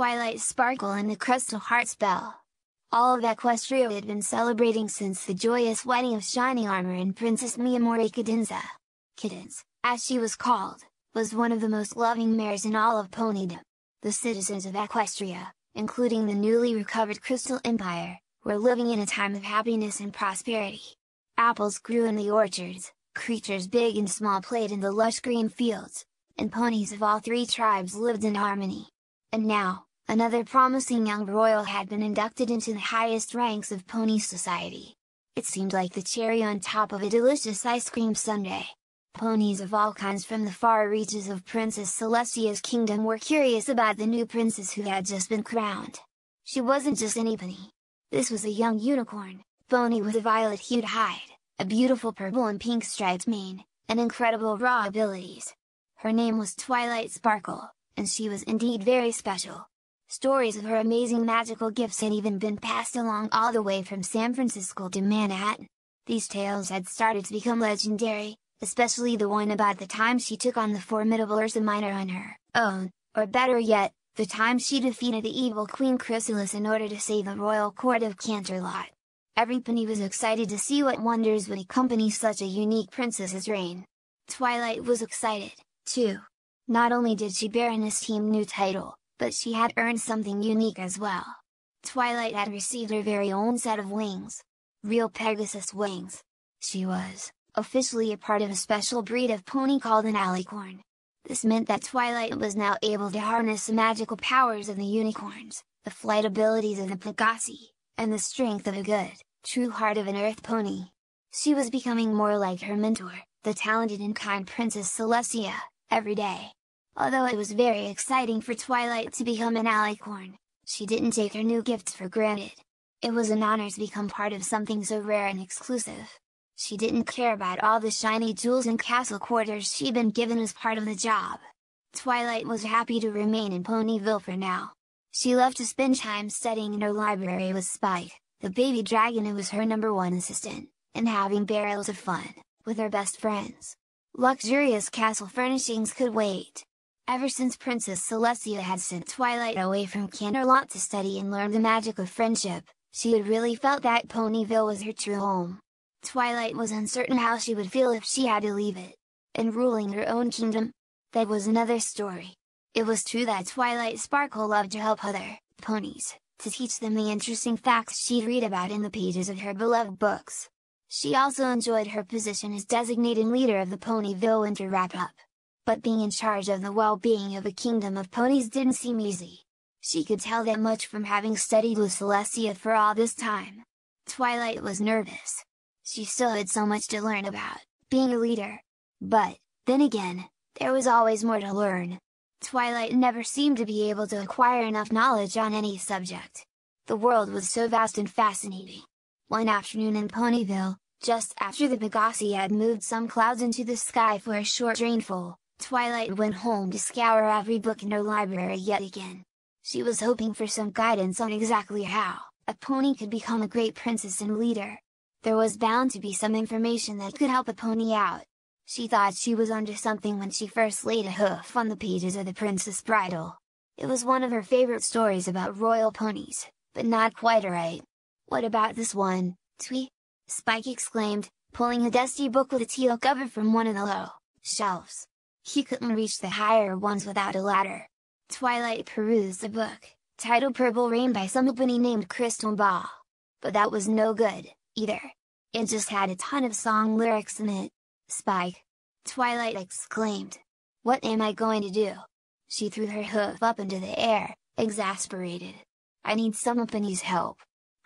Twilight Sparkle and the Crystal Heart Spell. All of Equestria had been celebrating since the joyous wedding of Shining Armor and Princess Mi Amore Cadenza. Cadance, as she was called, was one of the most loving mares in all of Ponydom. The citizens of Equestria, including the newly recovered Crystal Empire, were living in a time of happiness and prosperity. Apples grew in the orchards, creatures big and small played in the lush green fields, and ponies of all three tribes lived in harmony. And now, another promising young royal had been inducted into the highest ranks of pony society. It seemed like the cherry on top of a delicious ice cream sundae. Ponies of all kinds from the far reaches of Princess Celestia's kingdom were curious about the new princess who had just been crowned. She wasn't just any pony. This was a young unicorn, bony with a violet-hued hide, a beautiful purple and pink striped mane, and incredible raw abilities. Her name was Twilight Sparkle, and she was indeed very special. Stories of her amazing magical gifts had even been passed along all the way from San Francisco to Manehattan. These tales had started to become legendary, especially the one about the time she took on the formidable Ursa Minor on her own, or better yet, the time she defeated the evil Queen Chrysalis in order to save the royal court of Canterlot. Every penny was excited to see what wonders would accompany such a unique princess's reign. Twilight was excited, too. Not only did she bear an esteemed new title, but she had earned something unique as well. Twilight had received her very own set of wings. Real Pegasus wings. She was, officially a part of a special breed of pony called an alicorn. This meant that Twilight was now able to harness the magical powers of the unicorns, the flight abilities of the Pegasi, and the strength of a good, true heart of an earth pony. She was becoming more like her mentor, the talented and kind Princess Celestia, every day. Although it was very exciting for Twilight to become an alicorn, she didn't take her new gifts for granted. It was an honor to become part of something so rare and exclusive. She didn't care about all the shiny jewels and castle quarters she'd been given as part of the job. Twilight was happy to remain in Ponyville for now. She loved to spend time studying in her library with Spike, the baby dragon who was her number one assistant, and having barrels of fun, with her best friends. Luxurious castle furnishings could wait. Ever since Princess Celestia had sent Twilight away from Canterlot to study and learn the magic of friendship, she had really felt that Ponyville was her true home. Twilight was uncertain how she would feel if she had to leave it. And ruling her own kingdom? That was another story. It was true that Twilight Sparkle loved to help other ponies, to teach them the interesting facts she'd read about in the pages of her beloved books. She also enjoyed her position as designated leader of the Ponyville Winter Wrap-Up. But being in charge of the well-being of a kingdom of ponies didn't seem easy. She could tell that much from having studied with Celestia for all this time. Twilight was nervous, she still had so much to learn about, being a leader. But, then again, there was always more to learn. Twilight never seemed to be able to acquire enough knowledge on any subject. The world was so vast and fascinating. One afternoon in Ponyville, just after the Pegasi had moved some clouds into the sky for a short rainfall, Twilight went home to scour every book in her library yet again. She was hoping for some guidance on exactly how a pony could become a great princess and leader. There was bound to be some information that could help a pony out. She thought she was onto something when she first laid a hoof on the pages of the Princess Bridle. It was one of her favorite stories about royal ponies, but not quite right. What about this one, Twi? Spike exclaimed, pulling a dusty book with a teal cover from one of the low shelves. He couldn't reach the higher ones without a ladder. Twilight perused the book, titled Purple Rain by somebody named Crystal Ball. But that was no good either. It just had a ton of song lyrics in it. Spike! Twilight exclaimed. What am I going to do? She threw her hoof up into the air, exasperated. I need somebody's help.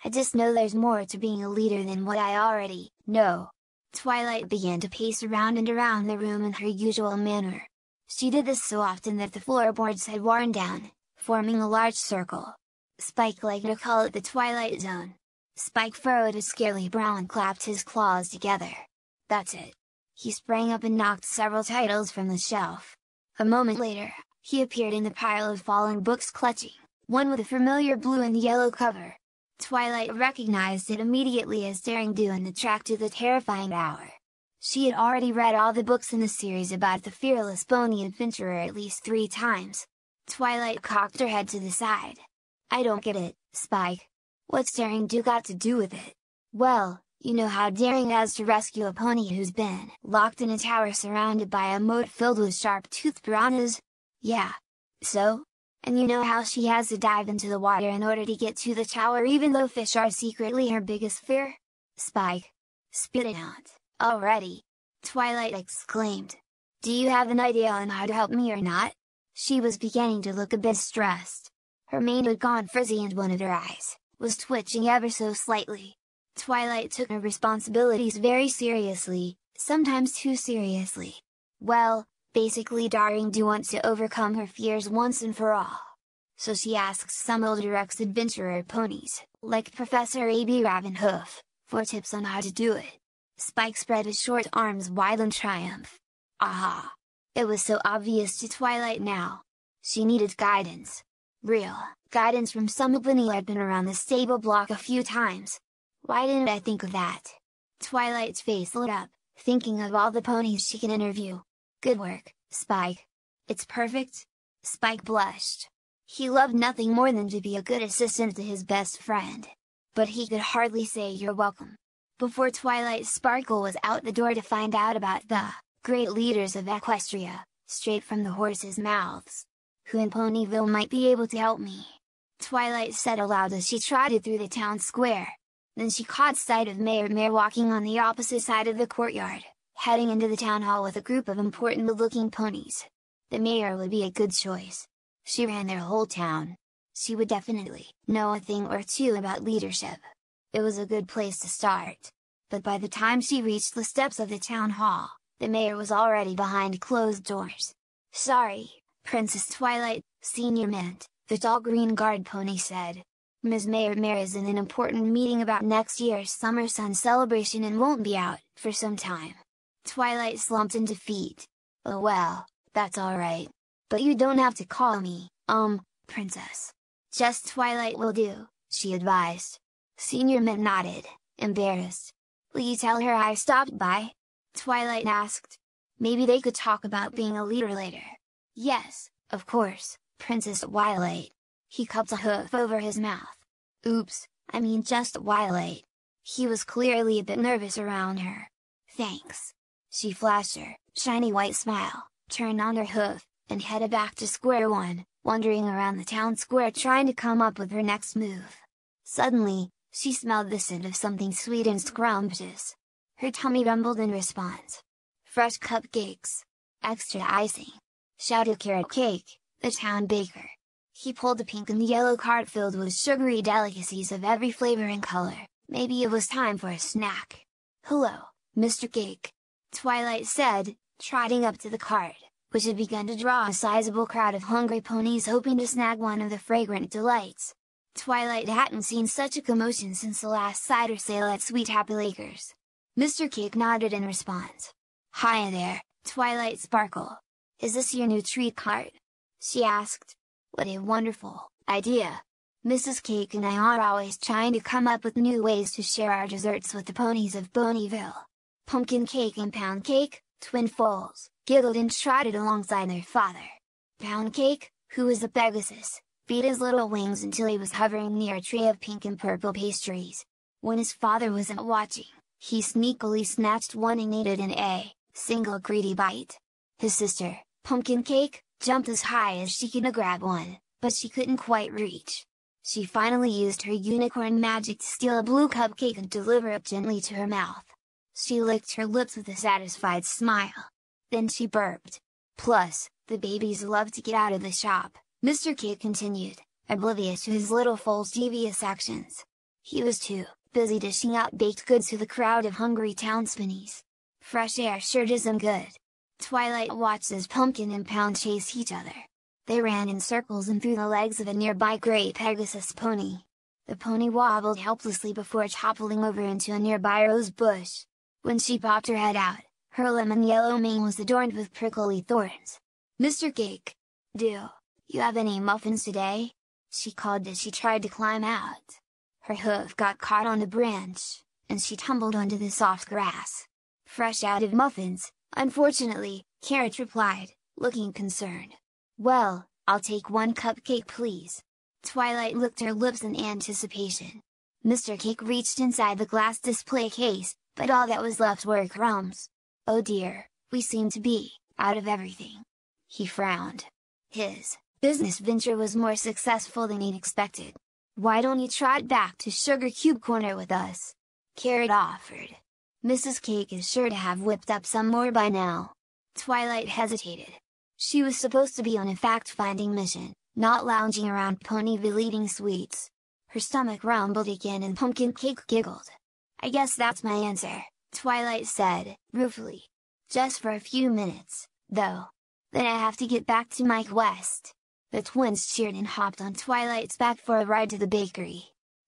I just know there's more to being a leader than what I already know. Twilight began to pace around and around the room in her usual manner. She did this so often that the floorboards had worn down, forming a large circle. Spike liked to call it the Twilight Zone. Spike furrowed his scaly brow and clapped his claws together. That's it! He sprang up and knocked several titles from the shelf. A moment later, he appeared in the pile of fallen books clutching, one with a familiar blue and yellow cover. Twilight recognized it immediately as Daring Do and the track to the terrifying hour. She had already read all the books in the series about the fearless bony adventurer at least three times. Twilight cocked her head to the side. I don't get it, Spike. What's daring do got to do with it? Well, you know how daring has to rescue a pony who's been locked in a tower surrounded by a moat filled with sharp-toothed piranhas? Yeah. So? And you know how she has to dive into the water in order to get to the tower even though fish are secretly her biggest fear? Spike. Spit it out, already! Twilight exclaimed. Do you have an idea on how to help me or not? She was beginning to look a bit stressed. Her mane had gone frizzy and one of her eyes, was twitching ever so slightly. Twilight took her responsibilities very seriously, sometimes too seriously. Well, basically Daring Do wants to overcome her fears once and for all. So she asks some older ex-adventurer ponies, like Professor A.B. Ravenhoof, for tips on how to do it. Spike spread his short arms wide in triumph. Aha! It was so obvious to Twilight now. She needed guidance. Real, guidance from someone who had been around the stable block a few times. Why didn't I think of that? Twilight's face lit up, thinking of all the ponies she can interview. Good work, Spike. It's perfect? Spike blushed. He loved nothing more than to be a good assistant to his best friend. But he could hardly say you're welcome. Before Twilight Sparkle was out the door to find out about the great leaders of Equestria, straight from the horses' mouths. Who in Ponyville might be able to help me? Twilight said aloud as she trotted through the town square. Then she caught sight of Mayor Mare walking on the opposite side of the courtyard, heading into the town hall with a group of important-looking ponies. The mayor would be a good choice. She ran their whole town. She would definitely know a thing or two about leadership. It was a good place to start. But by the time she reached the steps of the town hall, the mayor was already behind closed doors. Sorry, Princess Twilight, Senior Mint, the tall green guard pony said. Ms. Mayor Mare is in an important meeting about next year's Summer Sun celebration and won't be out, for some time. Twilight slumped in defeat. Oh well, that's alright. But you don't have to call me, um, Princess. Just Twilight will do, she advised. Senior Mint nodded, embarrassed. Will you tell her I stopped by? Twilight asked. Maybe they could talk about being a leader later. Yes, of course, Princess Twilight. He cupped a hoof over his mouth. Oops, I mean just Twilight. He was clearly a bit nervous around her. Thanks. She flashed her shiny white smile, turned on her hoof, and headed back to square one, wandering around the town square trying to come up with her next move. Suddenly, she smelled the scent of something sweet and scrumptious. Her tummy rumbled in response. Fresh cupcakes! Extra icing! Shouted Carrot Cake, the town baker. He pulled a pink and yellow cart filled with sugary delicacies of every flavor and color, maybe it was time for a snack. Hello, Mr. Cake! Twilight said, trotting up to the cart, which had begun to draw a sizable crowd of hungry ponies hoping to snag one of the fragrant delights. Twilight hadn't seen such a commotion since the last cider sale at Sweet Apple Acres. Mr. Cake nodded in response. Hi there, Twilight Sparkle. Is this your new treat cart? She asked. What a wonderful idea! Mrs. Cake and I are always trying to come up with new ways to share our desserts with the ponies of Ponyville. Pumpkin Cake and Pound Cake, twin foals, giggled and trotted alongside their father. Pound Cake, who was a Pegasus, beat his little wings until he was hovering near a tray of pink and purple pastries. When his father wasn't watching, he sneakily snatched one and ate it in a single greedy bite. His sister, Pumpkin Cake, jumped as high as she could to grab one, but she couldn't quite reach. She finally used her unicorn magic to steal a blue cupcake and deliver it gently to her mouth. She licked her lips with a satisfied smile. Then she burped. Plus, the babies love to get out of the shop, Mr. Cake continued, oblivious to his little foal's devious actions. He was too busy dishing out baked goods to the crowd of hungry townspeople. Fresh air sure does them good. Twilight watched as Pumpkin and Pound chased each other. They ran in circles and through the legs of a nearby gray Pegasus pony. The pony wobbled helplessly before toppling over into a nearby rose bush. When she popped her head out, her lemon yellow mane was adorned with prickly thorns. Mr. Cake! Do! You have any muffins today? She called as she tried to climb out. Her hoof got caught on a branch, and she tumbled onto the soft grass. Fresh out of muffins, unfortunately, Carrot replied, looking concerned. Well, I'll take one cupcake please. Twilight licked her lips in anticipation. Mr. Cake reached inside the glass display case, but all that was left were crumbs. Oh dear, we seem to be, out of everything. He frowned. His business venture was more successful than he'd expected. Why don't you trot back to Sugar Cube Corner with us? Carrot offered. Mrs. Cake is sure to have whipped up some more by now. Twilight hesitated. She was supposed to be on a fact-finding mission, not lounging around Ponyville eating sweets. Her stomach rumbled again and Pumpkin Cake giggled. I guess that's my answer, Twilight said, ruefully. Just for a few minutes, though. Then I have to get back to Mike West. The twins cheered and hopped on Twilight's back for a ride to the bakery.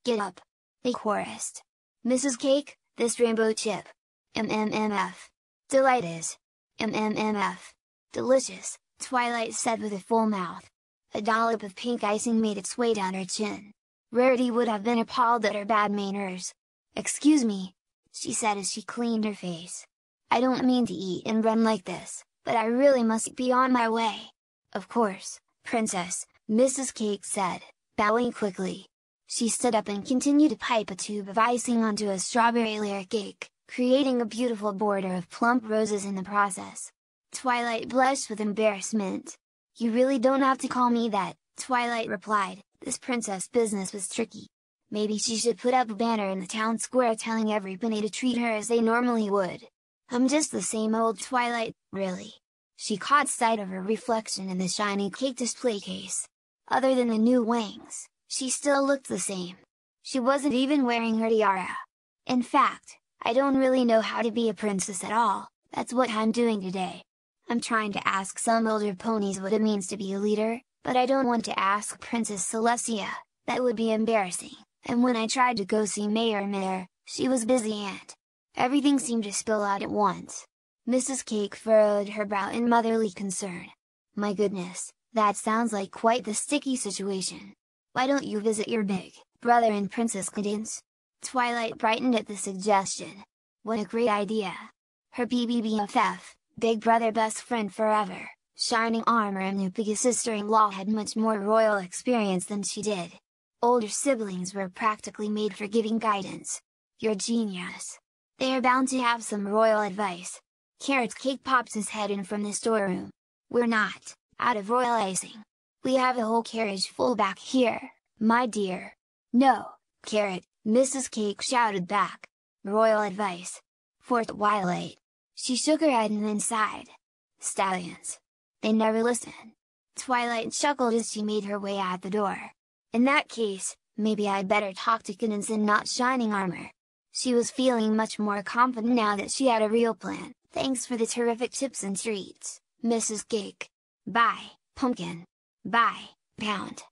Get up! They chorused. Mrs. Cake, this rainbow chip. MMMF. Delight is. MMMF. Delicious, Twilight said with a full mouth. A dollop of pink icing made its way down her chin. Rarity would have been appalled at her bad manners. Excuse me, she said as she cleaned her face. I don't mean to eat and run like this, but I really must be on my way. Of course, Princess, Mrs. Cake said, bowing quickly. She stood up and continued to pipe a tube of icing onto a strawberry layer cake, creating a beautiful border of plump roses in the process. Twilight blushed with embarrassment. You really don't have to call me that, Twilight replied, this princess business was tricky. Maybe she should put up a banner in the town square telling everybody to treat her as they normally would. I'm just the same old Twilight, really. She caught sight of her reflection in the shiny cake display case. Other than the new wings, she still looked the same. She wasn't even wearing her tiara. In fact, I don't really know how to be a princess at all, that's what I'm doing today. I'm trying to ask some older ponies what it means to be a leader, but I don't want to ask Princess Celestia, that would be embarrassing, and when I tried to go see Mayor Mare, she was busy and everything seemed to spill out at once. Mrs. Cake furrowed her brow in motherly concern. My goodness, that sounds like quite the sticky situation. Why don't you visit your big brother and Princess Cadance? Twilight brightened at the suggestion. What a great idea! Her BBBFF, big brother best friend forever, Shining Armor and new biggest sister-in-law had much more royal experience than she did. Older siblings were practically made for giving guidance. You're genius. They are bound to have some royal advice, Carrot Cake pops his head in from the storeroom. We're not, out of royal icing. We have a whole carriage full back here, my dear. No, Carrot, Mrs. Cake shouted back. Royal advice. For Twilight. She shook her head and then sighed. Stallions. They never listen. Twilight chuckled as she made her way out the door. In that case, maybe I'd better talk to Cadance in not Shining Armor. She was feeling much more confident now that she had a real plan. Thanks for the terrific tips and treats, Mrs. Cake. Bye, Pumpkin. Bye, Pound.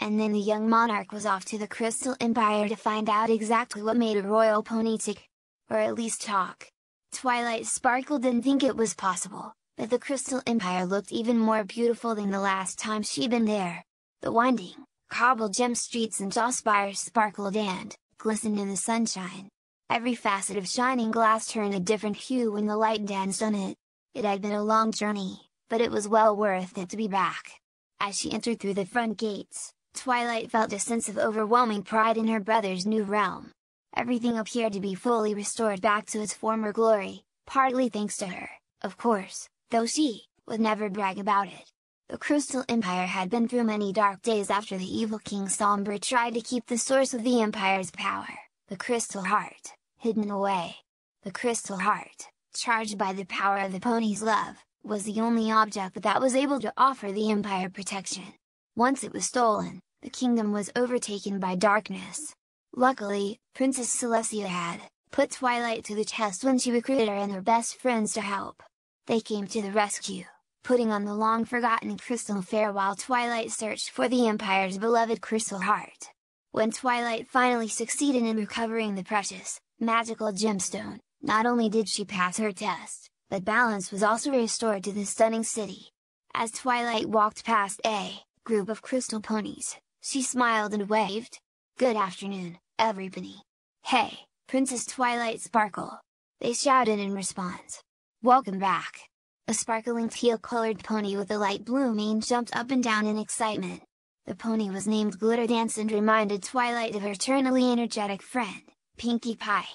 And then the young monarch was off to the Crystal Empire to find out exactly what made a royal pony tick. Or at least talk. Twilight Sparkle didn't think it was possible, but the Crystal Empire looked even more beautiful than the last time she'd been there. The winding, cobbled gem streets and tall spires sparkled and, glistened in the sunshine. Every facet of shining glass turned a different hue when the light danced on it. It had been a long journey, but it was well worth it to be back. As she entered through the front gates, Twilight felt a sense of overwhelming pride in her brother's new realm. Everything appeared to be fully restored back to its former glory, partly thanks to her, of course, though she, would never brag about it. The Crystal Empire had been through many dark days after the evil King Sombra tried to keep the source of the Empire's power the Crystal Heart, hidden away. The Crystal Heart, charged by the power of the pony's love, was the only object that was able to offer the Empire protection. Once it was stolen, the kingdom was overtaken by darkness. Luckily, Princess Celestia had put Twilight to the test when she recruited her and her best friends to help. They came to the rescue, putting on the long-forgotten Crystal Fair while Twilight searched for the Empire's beloved Crystal Heart. When Twilight finally succeeded in recovering the precious, magical gemstone, not only did she pass her test, but balance was also restored to the stunning city. As Twilight walked past a group of crystal ponies, she smiled and waved. Good afternoon, everybody. Hey, Princess Twilight Sparkle! They shouted in response. Welcome back! A sparkling teal-colored pony with a light blue mane jumped up and down in excitement. The pony was named Glitter Dance and reminded Twilight of her eternally energetic friend, Pinkie Pie.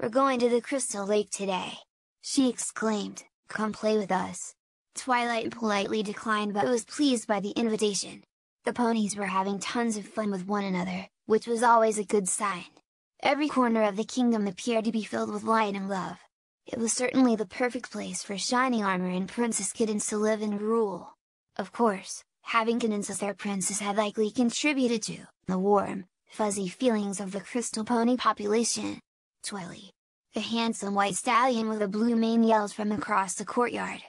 We're going to the Crystal Lake today! She exclaimed, come play with us! Twilight politely declined but was pleased by the invitation. The ponies were having tons of fun with one another, which was always a good sign. Every corner of the kingdom appeared to be filled with light and love. It was certainly the perfect place for Shining Armor and Princess Cadance to live and rule. Of course, having Cadance as their princess had likely contributed to the warm, fuzzy feelings of the Crystal Pony population. Twilly. The handsome white stallion with a blue mane yelled from across the courtyard.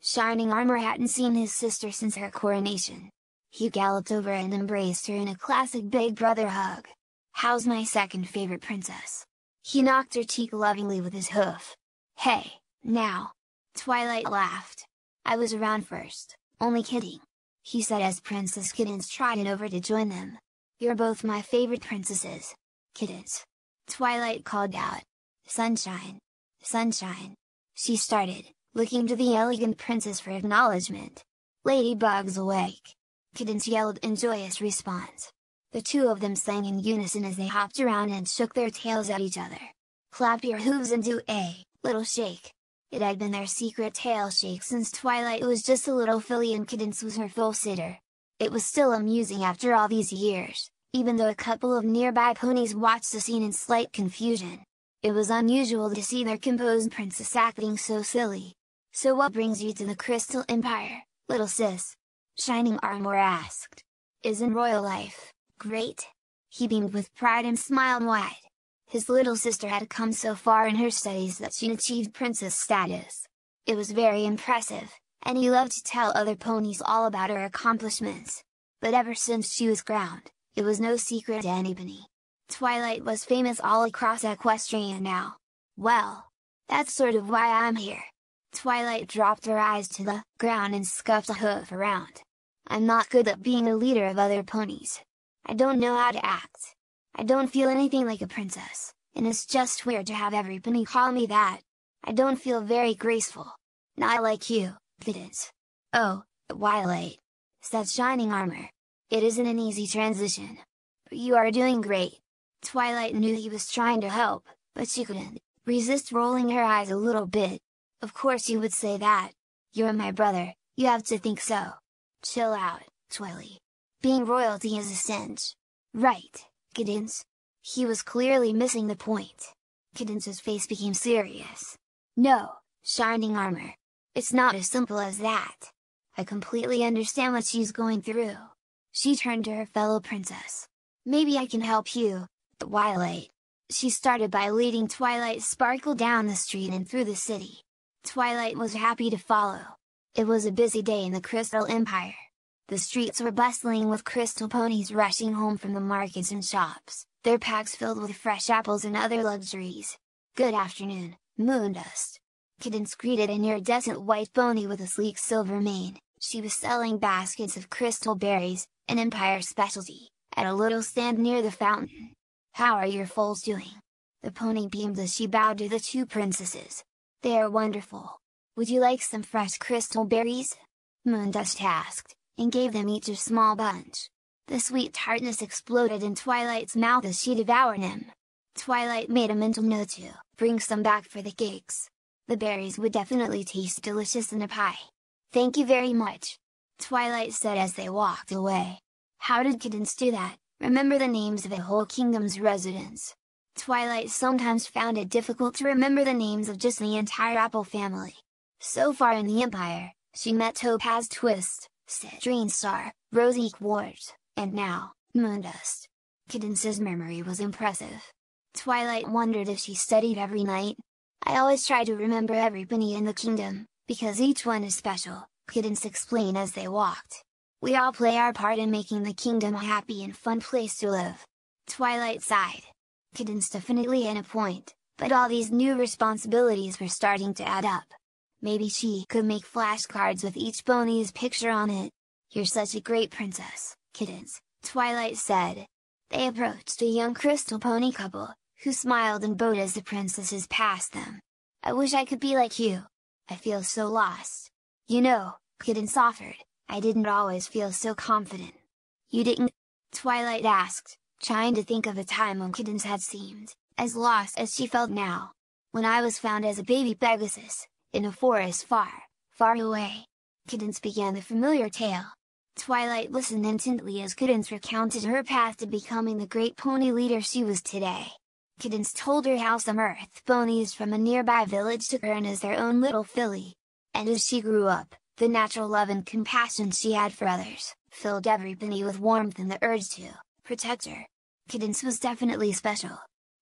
Shining Armor hadn't seen his sister since her coronation. He galloped over and embraced her in a classic big brother hug. How's my second favorite princess? He knocked her cheek lovingly with his hoof. Hey, now! Twilight laughed. I was around first, only kidding. He said as Princess Cadance trotted over to join them. You're both my favorite princesses. Cadance. Twilight called out. Sunshine. Sunshine. She started, looking to the elegant princess for acknowledgement. Ladybug's awake! Cadance yelled in joyous response. The two of them sang in unison as they hopped around and shook their tails at each other. Clap your hooves and do a little shake. It had been their secret tail shake since Twilight it was just a little filly and Cadance was her full sitter. It was still amusing after all these years, even though a couple of nearby ponies watched the scene in slight confusion. It was unusual to see their composed princess acting so silly. So what brings you to the Crystal Empire, little sis? Shining Armor asked. Isn't royal life, great? He beamed with pride and smiled wide. His little sister had come so far in her studies that she achieved princess status. It was very impressive, and he loved to tell other ponies all about her accomplishments. But ever since she was crowned, it was no secret to anybody. Twilight was famous all across Equestria now. Well, that's sort of why I'm here. Twilight dropped her eyes to the ground and scuffed a hoof around. I'm not good at being a leader of other ponies. I don't know how to act. I don't feel anything like a princess, and it's just weird to have every pony call me that. I don't feel very graceful. Not like you, Cadance. Oh, Twilight. Said Shining Armor. It isn't an easy transition. But you are doing great. Twilight knew he was trying to help, but she couldn't resist rolling her eyes a little bit. Of course you would say that. You're my brother, you have to think so. Chill out, Twilly. Being royalty is a cinch. Right, Cadance? He was clearly missing the point. Cadance's face became serious. No, Shining Armor. It's not as simple as that. I completely understand what she's going through. She turned to her fellow princess. Maybe I can help you, Twilight. She started by leading Twilight Sparkle down the street and through the city. Twilight was happy to follow. It was a busy day in the Crystal Empire. The streets were bustling with crystal ponies rushing home from the markets and shops, their packs filled with fresh apples and other luxuries. Good afternoon, Moondust. Cadance greeted an iridescent white pony with a sleek silver mane. She was selling baskets of crystal berries, an Empire specialty, at a little stand near the fountain. How are your foals doing? The pony beamed as she bowed to the two princesses, they are wonderful. Would you like some fresh crystal berries? Moondust asked, and gave them each a small bunch. The sweet tartness exploded in Twilight's mouth as she devoured them. Twilight made a mental note to bring some back for the cakes. The berries would definitely taste delicious in a pie. Thank you very much. Twilight said as they walked away. How did Cadance do that? Remember the names of the whole kingdom's residents. Twilight sometimes found it difficult to remember the names of just the entire Apple family. So far in the Empire, she met Topaz Twist, Citrine Star, Rosie Quartz, and now, Moondust. Cadance's memory was impressive. Twilight wondered if she studied every night. I always try to remember every penny in the kingdom, because each one is special, Cadance explained as they walked. We all play our part in making the kingdom a happy and fun place to live. Twilight sighed. Cadance definitely in a point, but all these new responsibilities were starting to add up. Maybe she could make flashcards with each pony's picture on it. You're such a great princess, Cadance, Twilight said. They approached a young crystal pony couple, who smiled and bowed as the princesses passed them. I wish I could be like you. I feel so lost. You know, Cadance offered, I didn't always feel so confident. You didn't? Twilight asked, trying to think of a time when Cadance had seemed, as lost as she felt now. When I was found as a baby Pegasus, in a forest far, far away. Cadance began the familiar tale. Twilight listened intently as Cadance recounted her path to becoming the great pony leader she was today. Cadance told her how some earth ponies from a nearby village took her in as their own little filly. And as she grew up, the natural love and compassion she had for others, filled every pony with warmth and the urge to, protect her. Cadance was definitely special.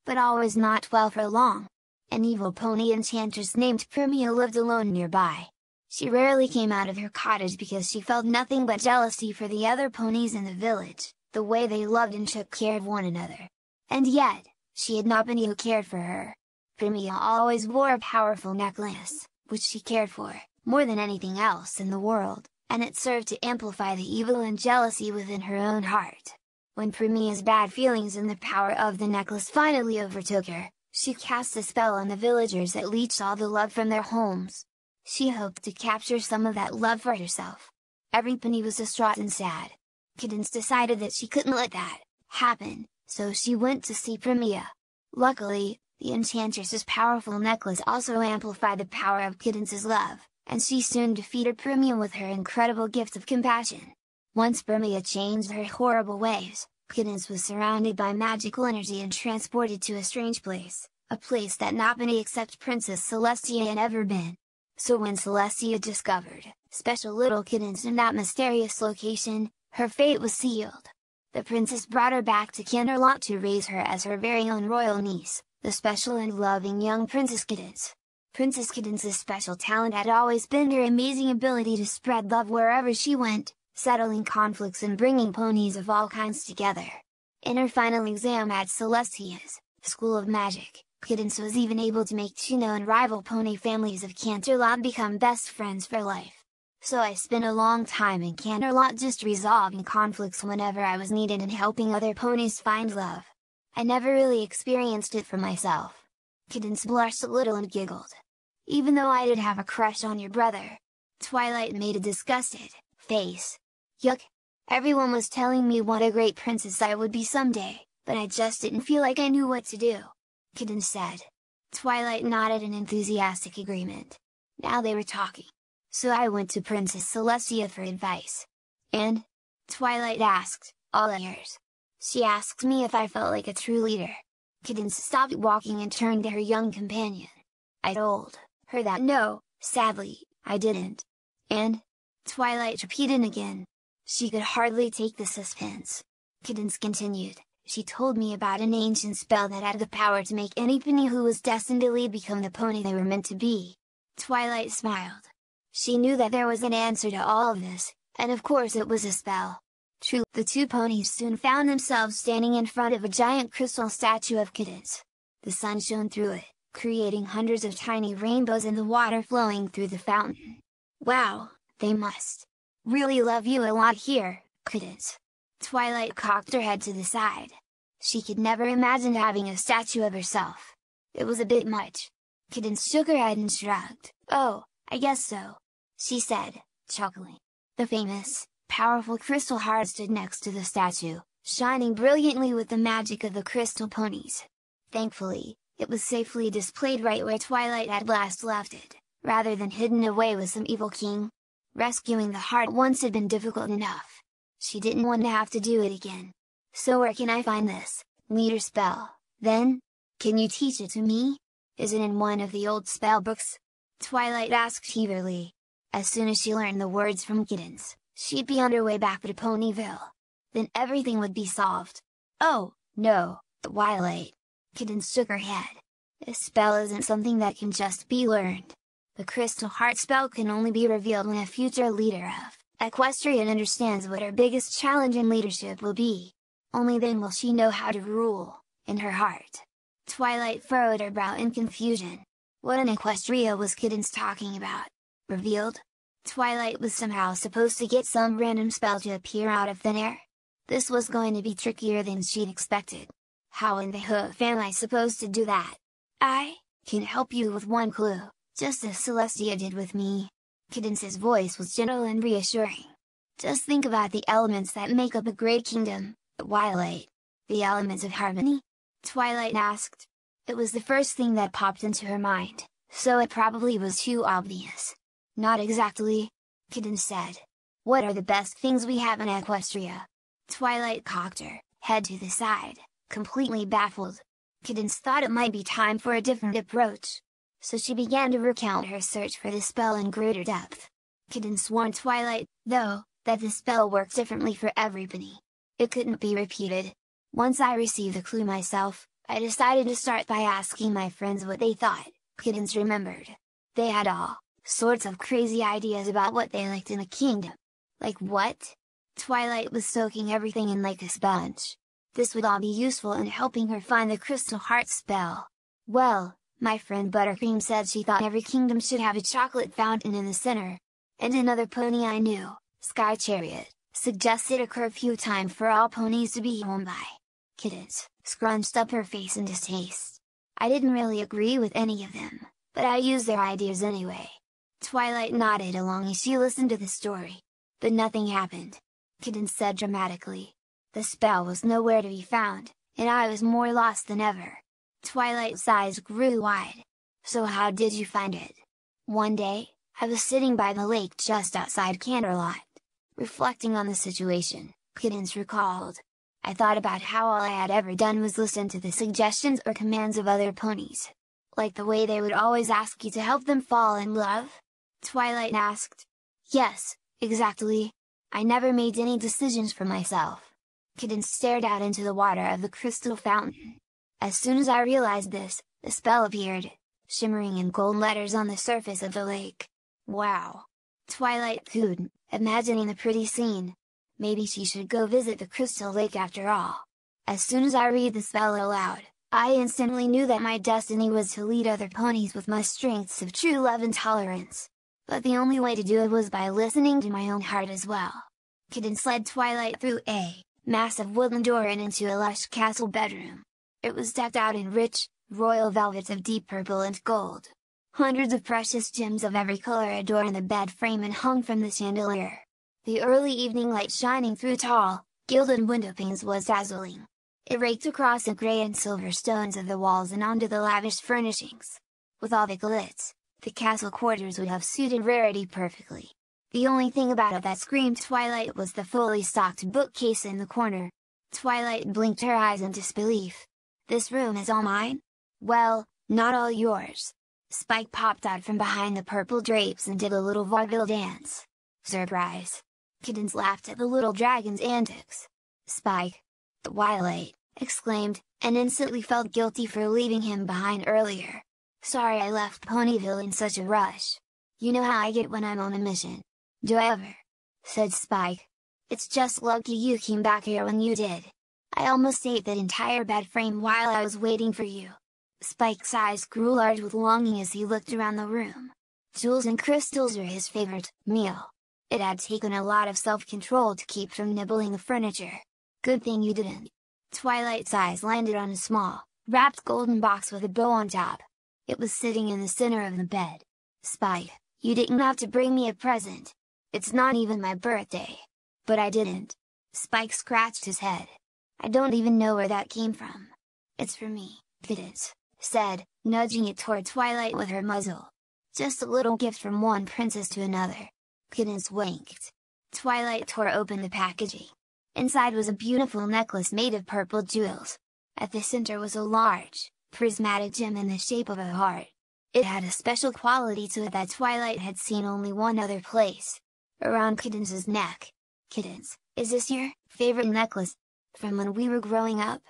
But always not well for long. An evil pony enchantress named Primia lived alone nearby. She rarely came out of her cottage because she felt nothing but jealousy for the other ponies in the village, the way they loved and took care of one another. And yet, she had not been who cared for her. Primia always wore a powerful necklace, which she cared for, more than anything else in the world, and it served to amplify the evil and jealousy within her own heart. When Primia's bad feelings and the power of the necklace finally overtook her, she cast a spell on the villagers that leached all the love from their homes. She hoped to capture some of that love for herself. Every pony was distraught and sad. Cadance decided that she couldn't let that happen, so she went to see Primia. Luckily, the Enchantress's powerful necklace also amplified the power of Cadance's love, and she soon defeated Primia with her incredible gift of compassion. Once Primia changed her horrible ways, Cadance was surrounded by magical energy and transported to a strange place, a place that not many except Princess Celestia had ever been. So when Celestia discovered, special little Cadance in that mysterious location, her fate was sealed. The princess brought her back to Canterlot to raise her as her very own royal niece, the special and loving young Princess Cadance. Princess Cadance's special talent had always been her amazing ability to spread love wherever she went, settling conflicts and bringing ponies of all kinds together. In her final exam at Celestia's School of Magic, Cadance was even able to make two known rival pony families of Canterlot become best friends for life. So I spent a long time in Canterlot just resolving conflicts whenever I was needed and helping other ponies find love. I never really experienced it for myself. Cadance blushed a little and giggled. Even though I did have a crush on your brother. Twilight made a disgusted face. Yuck! Everyone was telling me what a great princess I would be someday, but I just didn't feel like I knew what to do. Cadance said. Twilight nodded in enthusiastic agreement. Now they were talking. So I went to Princess Celestia for advice. And? Twilight asked, all ears. She asked me if I felt like a true leader. Cadance stopped walking and turned to her young companion. I told her that no, sadly, I didn't. And? Twilight repeated again, she could hardly take the suspense. Cadance continued, she told me about an ancient spell that had the power to make any pony who was destined to lead become the pony they were meant to be. Twilight smiled. She knew that there was an answer to all of this, and of course it was a spell. True, the two ponies soon found themselves standing in front of a giant crystal statue of Cadance. The sun shone through it, creating hundreds of tiny rainbows in the water flowing through the fountain. Wow, they must Really love you a lot here, Cadance. Twilight cocked her head to the side. She could never imagine having a statue of herself. It was a bit much. Cadance shook her head and shrugged. Oh, I guess so. She said, chuckling. The famous, powerful crystal heart stood next to the statue, shining brilliantly with the magic of the crystal ponies. Thankfully, it was safely displayed right where Twilight had last left it, rather than hidden away with some evil king, Rescuing the heart once had been difficult enough. She didn't want to have to do it again. So where can I find this, leader spell, then? Can you teach it to me? Is it in one of the old spell books? Twilight asked eagerly. As soon as she learned the words from Cadance, she'd be on her way back to Ponyville. Then everything would be solved. Oh, no, Twilight. Cadance shook her head. This spell isn't something that can just be learned. The Crystal Heart spell can only be revealed when a future leader of Equestrian understands what her biggest challenge in leadership will be. Only then will she know how to rule, in her heart. Twilight furrowed her brow in confusion. What an Equestria was Cadance talking about? Revealed? Twilight was somehow supposed to get some random spell to appear out of thin air? This was going to be trickier than she'd expected. How in the hoof am I supposed to do that? I can help you with one clue just as Celestia did with me. Cadance's voice was gentle and reassuring. Just think about the elements that make up a great kingdom, Twilight. The elements of harmony? Twilight asked. It was the first thing that popped into her mind, so it probably was too obvious. Not exactly, Cadance said. What are the best things we have in Equestria? Twilight cocked her head to the side, completely baffled. Cadance thought it might be time for a different approach. So she began to recount her search for the spell in greater depth. Cadance warned Twilight, though, that the spell worked differently for everybody. It couldn't be repeated. Once I received the clue myself, I decided to start by asking my friends what they thought, Cadance remembered. They had all sorts of crazy ideas about what they liked in a kingdom. Like what? Twilight was soaking everything in like a sponge. This would all be useful in helping her find the Crystal Heart spell. Well, my friend Buttercream said she thought every kingdom should have a chocolate fountain in the center. And another pony I knew, Sky Chariot, suggested a curfew time for all ponies to be home by. Cadance, scrunched up her face in distaste. I didn't really agree with any of them, but I used their ideas anyway. Twilight nodded along as she listened to the story. But nothing happened. Cadance said dramatically. The spell was nowhere to be found, and I was more lost than ever. Twilight's eyes grew wide. So how did you find it? One day, I was sitting by the lake just outside Canterlot. Reflecting on the situation, Cadance recalled. I thought about how all I had ever done was listen to the suggestions or commands of other ponies. Like the way they would always ask you to help them fall in love? Twilight asked. Yes, exactly. I never made any decisions for myself. Cadance stared out into the water of the crystal fountain. As soon as I realized this, the spell appeared, shimmering in gold letters on the surface of the lake. Wow! Twilight cooed, imagining the pretty scene. Maybe she should go visit the crystal lake after all. As soon as I read the spell aloud, I instantly knew that my destiny was to lead other ponies with my strengths of true love and tolerance. But the only way to do it was by listening to my own heart as well. Cadance led Twilight through a massive wooden door and into a lush castle bedroom. It was decked out in rich, royal velvets of deep purple and gold. Hundreds of precious gems of every color adorned the bed frame and hung from the chandelier. The early evening light shining through tall, gilded window panes was dazzling. It raked across the gray and silver stones of the walls and onto the lavish furnishings. With all the glitz, the castle quarters would have suited Rarity perfectly. The only thing about it that screamed Twilight was the fully stocked bookcase in the corner. Twilight blinked her eyes in disbelief. This room is all mine? Well, not all yours. Spike popped out from behind the purple drapes and did a little vaudeville dance. Surprise! Cadance laughed at the little dragon's antics. Spike! The Twilight, exclaimed, and instantly felt guilty for leaving him behind earlier. Sorry I left Ponyville in such a rush. You know how I get when I'm on a mission. Do I ever? said Spike. It's just lucky you came back here when you did. I almost ate that entire bed frame while I was waiting for you. Spike's eyes grew large with longing as he looked around the room. Jewels and crystals were his favorite meal. It had taken a lot of self-control to keep from nibbling the furniture. Good thing you didn't. Twilight's eyes landed on a small, wrapped golden box with a bow on top. It was sitting in the center of the bed. Spike, you didn't have to bring me a present. It's not even my birthday. But I didn't. Spike scratched his head. I don't even know where that came from. It's for me, it is said, nudging it toward Twilight with her muzzle. Just a little gift from one princess to another. Cadance winked. Twilight tore open the packaging. Inside was a beautiful necklace made of purple jewels. At the center was a large, prismatic gem in the shape of a heart. It had a special quality to it that Twilight had seen only one other place. Around Cadance's neck. Cadance, is this your favorite necklace? From when we were growing up?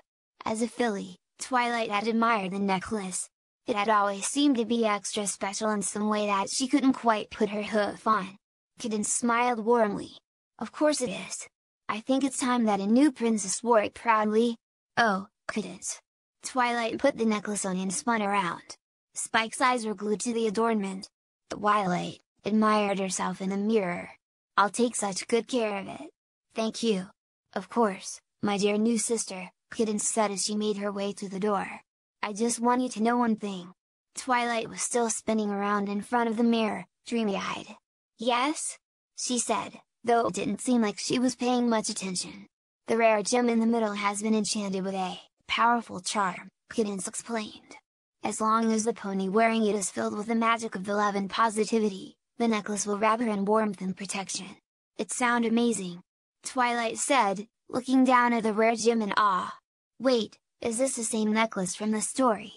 As a filly, Twilight had admired the necklace. It had always seemed to be extra special in some way that she couldn't quite put her hoof on. Cadance smiled warmly. Of course it is. I think it's time that a new princess wore it proudly. Oh, Cadance. Twilight put the necklace on and spun around. Spike's eyes were glued to the adornment. Twilight admired herself in the mirror. I'll take such good care of it. Thank you. Of course, my dear new sister, Cadance said as she made her way to the door. I just want you to know one thing. Twilight was still spinning around in front of the mirror, dreamy-eyed. Yes? She said, though it didn't seem like she was paying much attention. The rare gem in the middle has been enchanted with a powerful charm, Cadance explained. As long as the pony wearing it is filled with the magic of the love and positivity, the necklace will wrap her in warmth and protection. It sound amazing. Twilight said, looking down at the rare gem in awe. Wait, is this the same necklace from the story?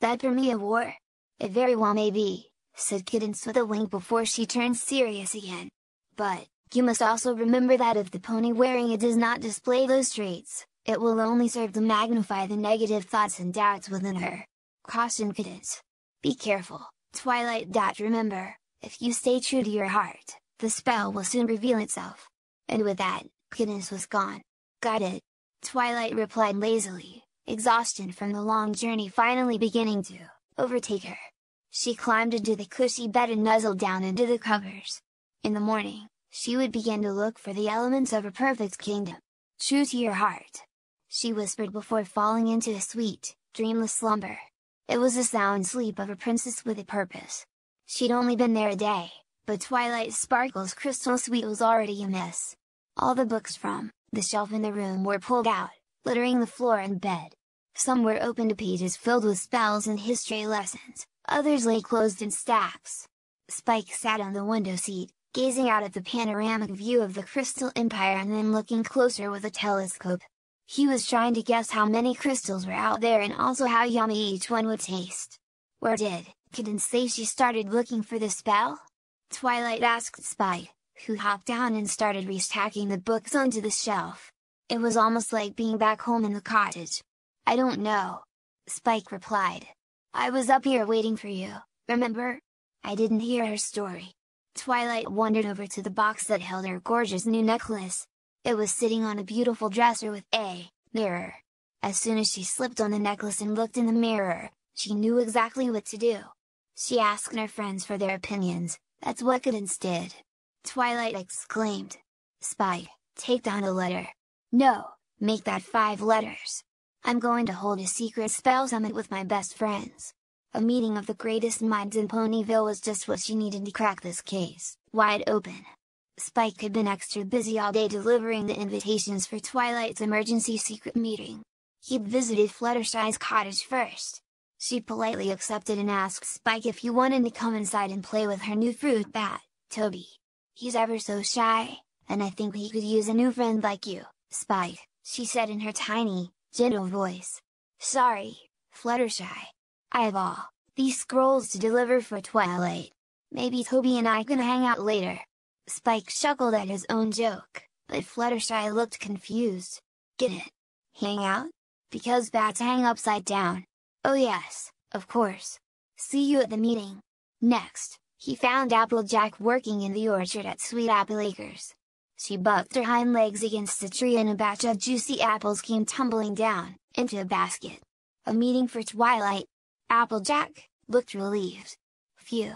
That Hermia wore? It very well may be, said Cadance with a wink before she turned serious again. But, you must also remember that if the pony wearing it does not display those traits, it will only serve to magnify the negative thoughts and doubts within her. Caution Cadance. Be careful, Twilight. Dot. Remember, if you stay true to your heart, the spell will soon reveal itself. And with that, Cadance was gone. Got it. Twilight replied lazily, exhaustion from the long journey finally beginning to overtake her. She climbed into the cushy bed and nuzzled down into the covers. In the morning, she would begin to look for the elements of a perfect kingdom. True to your heart! She whispered before falling into a sweet, dreamless slumber. It was a sound sleep of a princess with a purpose. She'd only been there a day, but Twilight Sparkle's crystal suite was already a. All the books from the shelf in the room were pulled out, littering the floor and bed. Some were open to pages filled with spells and history lessons, others lay closed in stacks. Spike sat on the window seat, gazing out at the panoramic view of the Crystal Empire and then looking closer with a telescope. He was trying to guess how many crystals were out there and also how yummy each one would taste. Where did Cadance say she started looking for the spell? Twilight asked Spike, who hopped down and started restacking the books onto the shelf. It was almost like being back home in the cottage. I don't know. Spike replied. I was up here waiting for you, remember? I didn't hear her story. Twilight wandered over to the box that held her gorgeous new necklace. It was sitting on a beautiful dresser with a mirror. As soon as she slipped on the necklace and looked in the mirror, she knew exactly what to do. She asked her friends for their opinions, that's what Cadance did. Twilight exclaimed. Spike, take down a letter. No, make that five letters. I'm going to hold a secret spell summit with my best friends. A meeting of the greatest minds in Ponyville was just what she needed to crack this case, wide open. Spike had been extra busy all day delivering the invitations for Twilight's emergency secret meeting. He'd visited Fluttershy's cottage first. She politely accepted and asked Spike if he wanted to come inside and play with her new fruit bat, Toby. He's ever so shy, and I think he could use a new friend like you, Spike, she said in her tiny, gentle voice. Sorry, Fluttershy. I have all these scrolls to deliver for Twilight. Maybe Toby and I can hang out later. Spike chuckled at his own joke, but Fluttershy looked confused. Get it? Hang out? Because bats hang upside down. Oh yes, of course. See you at the meeting. Next, he found Applejack working in the orchard at Sweet Apple Acres. She bucked her hind legs against a tree and a batch of juicy apples came tumbling down, into a basket. A meeting for Twilight, Applejack, looked relieved. Phew.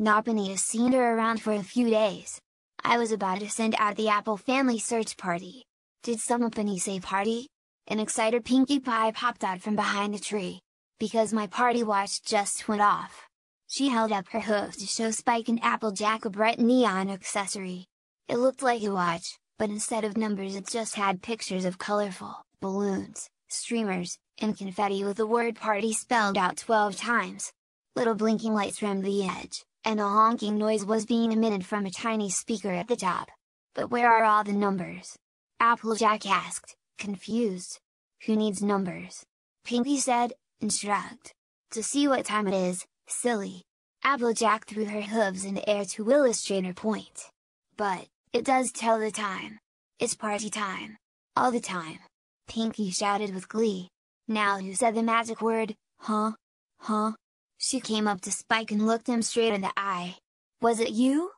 Nopony has seen her around for a few days. I was about to send out the Apple family search party. Did Somepony say party? An excited Pinkie Pie popped out from behind a tree. Because my party watch just went off. She held up her hoof to show Spike and Applejack a bright neon accessory. It looked like a watch, but instead of numbers it just had pictures of colorful balloons, streamers, and confetti with the word party spelled out 12 times. Little blinking lights rimmed the edge, and a honking noise was being emitted from a tiny speaker at the top. But where are all the numbers? Applejack asked, confused. Who needs numbers? Pinkie said, and shrugged. To see what time it is, silly. Applejack threw her hooves in the air to illustrate her point. But, it does tell the time. It's party time. All the time. Pinkie shouted with glee. Now who said the magic word, huh? Huh? She came up to Spike and looked him straight in the eye. Was it you?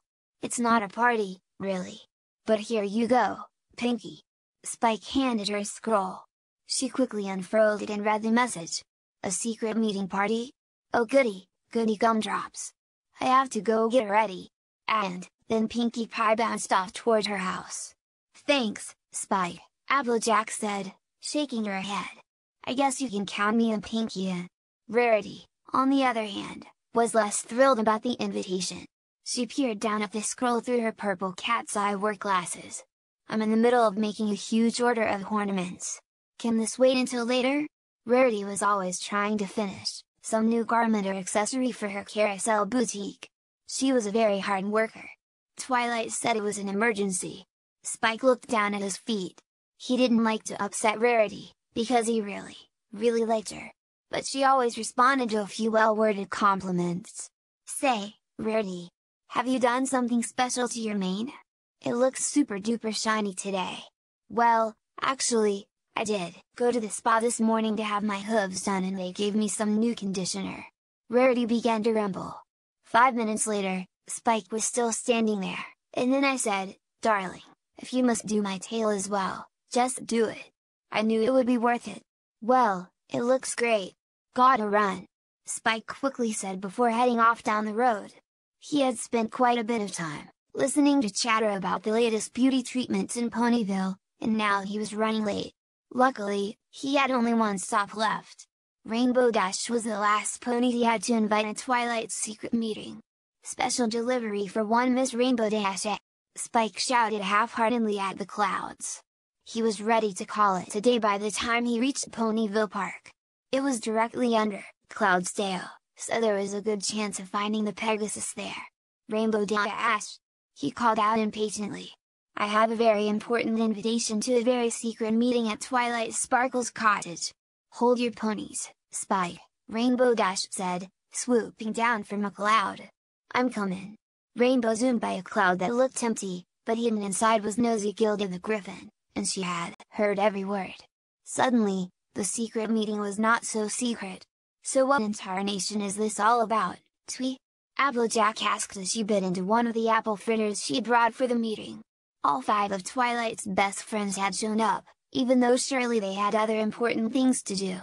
It's not a party, really. But here you go, Pinkie. Spike handed her a scroll. She quickly unfurled it and read the message. A secret meeting party? Oh goody, goody gumdrops. I have to go get ready. And, then Pinkie Pie bounced off toward her house. Thanks, Spike, Applejack said, shaking her head. I guess you can count me and Pinkie in. Rarity, on the other hand, was less thrilled about the invitation. She peered down at the scroll through her purple cat's eye work glasses. I'm in the middle of making a huge order of ornaments. Can this wait until later? Rarity was always trying to finish, some new garment or accessory for her carousel boutique. She was a very hard worker. Twilight said it was an emergency. Spike looked down at his feet. He didn't like to upset Rarity, because he really, really liked her. But she always responded to a few well-worded compliments. Say, Rarity, have you done something special to your mane? It looks super duper shiny today. Well, actually, I did go to the spa this morning to have my hooves done and they gave me some new conditioner. Rarity began to rumble. Five minutes later, Spike was still standing there, and then I said, Darling, if you must do my tail as well, just do it. I knew it would be worth it. Well, it looks great. Gotta run. Spike quickly said before heading off down the road. He had spent quite a bit of time, listening to chatter about the latest beauty treatments in Ponyville, and now he was running late. Luckily, he had only one stop left. Rainbow Dash was the last pony he had to invite at Twilight's secret meeting. Special delivery for one Miss Rainbow Dash Spike shouted half-heartedly at the clouds. He was ready to call it a day by the time he reached Ponyville Park. It was directly under Cloudsdale, so there was a good chance of finding the Pegasus there. Rainbow Dash! He called out impatiently. I have a very important invitation to a very secret meeting at Twilight Sparkle's cottage. Hold your ponies, Spike, Rainbow Dash said, swooping down from a cloud. I'm coming. Rainbow zoomed by a cloud that looked empty, but hidden inside was Nosy Gilda the Griffin, and she had heard every word. Suddenly, the secret meeting was not so secret. So what in tarnation is this all about, Twi? Applejack asked as she bit into one of the apple fritters she brought for the meeting. All five of Twilight's best friends had shown up, even though surely they had other important things to do.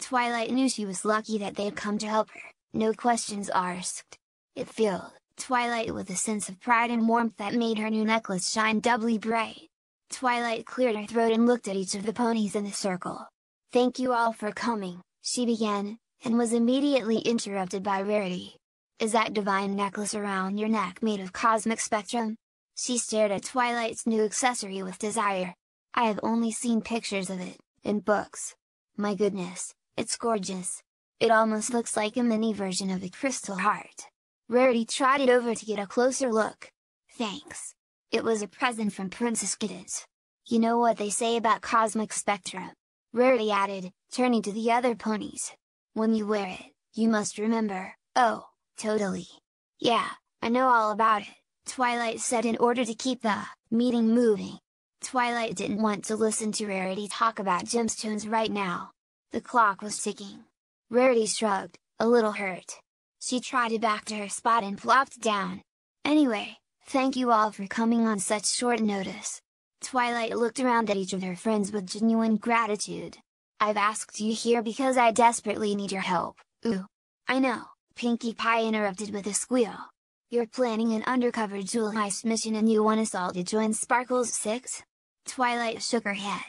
Twilight knew she was lucky that they'd come to help her, no questions asked. It filled Twilight with a sense of pride and warmth that made her new necklace shine doubly bright. Twilight cleared her throat and looked at each of the ponies in the circle. Thank you all for coming, she began, and was immediately interrupted by Rarity. Is that divine necklace around your neck made of cosmic spectrum? She stared at Twilight's new accessory with desire. I have only seen pictures of it, in books. My goodness, it's gorgeous. It almost looks like a mini version of a crystal heart. Rarity trotted over to get a closer look. Thanks. It was a present from Princess Cadance. You know what they say about cosmic spectrum? Rarity added, turning to the other ponies. When you wear it, you must remember, oh, totally. Yeah, I know all about it, Twilight said in order to keep the meeting moving. Twilight didn't want to listen to Rarity talk about gemstones right now. The clock was ticking. Rarity shrugged, a little hurt. She trotted back to her spot and plopped down. Anyway, thank you all for coming on such short notice. Twilight looked around at each of her friends with genuine gratitude. I've asked you here because I desperately need your help, ooh. I know, Pinkie Pie interrupted with a squeal. You're planning an undercover jewel heist mission and you want us all to join Sparkles 6? Twilight shook her head.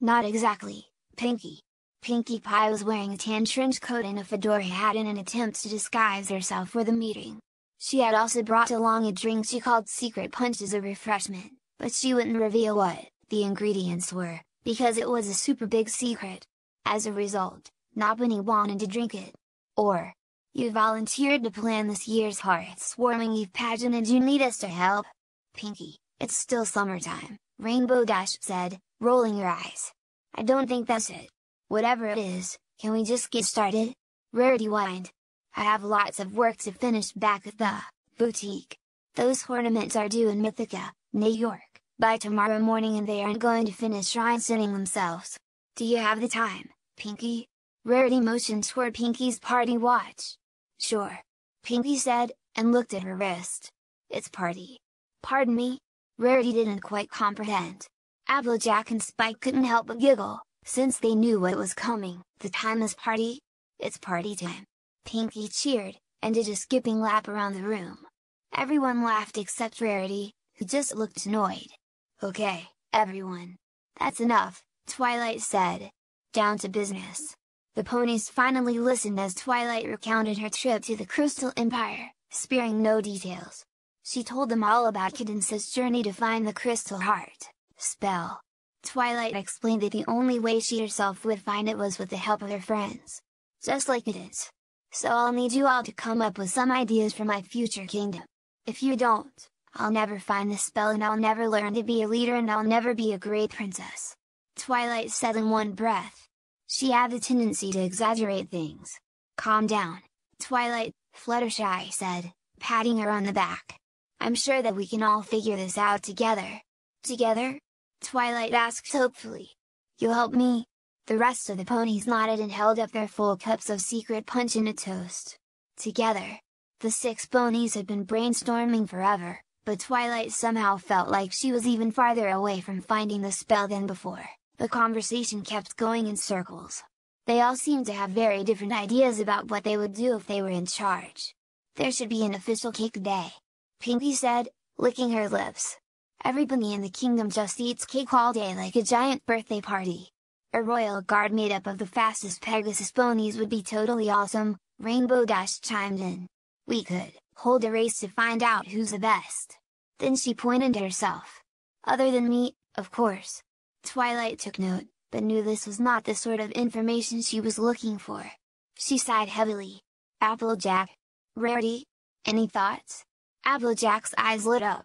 Not exactly, Pinkie. Pinkie Pie was wearing a tan trench coat and a fedora hat in an attempt to disguise herself for the meeting. She had also brought along a drink she called Secret Punch as a refreshment, but she wouldn't reveal what the ingredients were, because it was a super big secret. As a result, nobody wanted to drink it. Or, you volunteered to plan this year's hearth-warming Eve pageant and you need us to help? Pinkie, it's still summertime, Rainbow Dash said, rolling her eyes. I don't think that's it. Whatever it is, can we just get started? Rarity whined. I have lots of work to finish back at the boutique. Those ornaments are due in Mythica, New York, by tomorrow morning and they aren't going to finish shrine sitting themselves. Do you have the time? Pinkie? Rarity motioned toward Pinkie's party watch. Sure. Pinkie said, and looked at her wrist. It's party. Pardon me? Rarity didn't quite comprehend. Applejack and Spike couldn't help but giggle, since they knew what was coming. The time is party? It's party time. Pinkie cheered, and did a skipping lap around the room. Everyone laughed except Rarity, who just looked annoyed. Okay, everyone. That's enough, Twilight said, down to business. The ponies finally listened as Twilight recounted her trip to the Crystal Empire, sparing no details. She told them all about Cadance's journey to find the Crystal Heart, spell. Twilight explained that the only way she herself would find it was with the help of her friends. Just like Cadence. So I'll need you all to come up with some ideas for my future kingdom. If you don't, I'll never find the spell and I'll never learn to be a leader and I'll never be a great princess. Twilight said in one breath. She had the tendency to exaggerate things. Calm down, Twilight, Fluttershy said, patting her on the back. I'm sure that we can all figure this out together. Together? Twilight asked hopefully. You'll help me? The rest of the ponies nodded and held up their full cups of secret punch in a toast. Together. The six ponies had been brainstorming forever, but Twilight somehow felt like she was even farther away from finding the spell than before. The conversation kept going in circles. They all seemed to have very different ideas about what they would do if they were in charge. There should be an official cake day. Pinkie said, licking her lips. Everybody in the kingdom just eats cake all day like a giant birthday party. A royal guard made up of the fastest Pegasus ponies would be totally awesome, Rainbow Dash chimed in. We could, hold a race to find out who's the best. Then she pointed to herself. Other than me, of course. Twilight took note, but knew this was not the sort of information she was looking for. She sighed heavily. Applejack. Rarity? Any thoughts? Applejack's eyes lit up.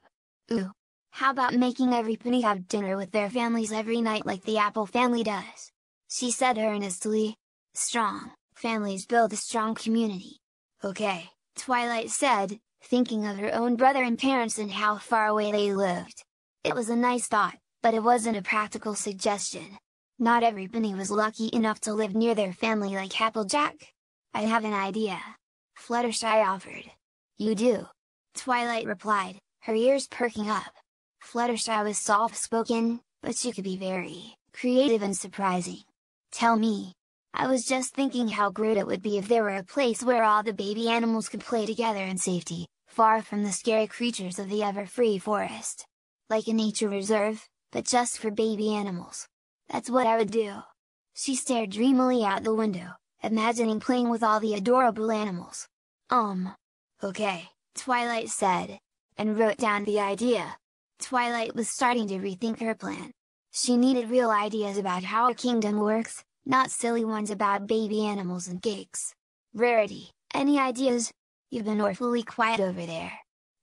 Ooh! How about making every pony have dinner with their families every night like the Apple family does? She said earnestly. Strong, families build a strong community. Okay, Twilight said, thinking of her own brother and parents and how far away they lived. It was a nice thought, but it wasn't a practical suggestion. Not every pony was lucky enough to live near their family like Applejack. I have an idea. Fluttershy offered. You do? Twilight replied, her ears perking up. Fluttershy was soft-spoken, but she could be very creative and surprising. Tell me. I was just thinking how great it would be if there were a place where all the baby animals could play together in safety, far from the scary creatures of the Everfree Forest. Like a nature reserve, but just for baby animals. That's what I would do. She stared dreamily out the window, imagining playing with all the adorable animals. Um. Okay, Twilight said, and wrote down the idea. Twilight was starting to rethink her plan. She needed real ideas about how a kingdom works, not silly ones about baby animals and cakes. Rarity, any ideas? You've been awfully quiet over there.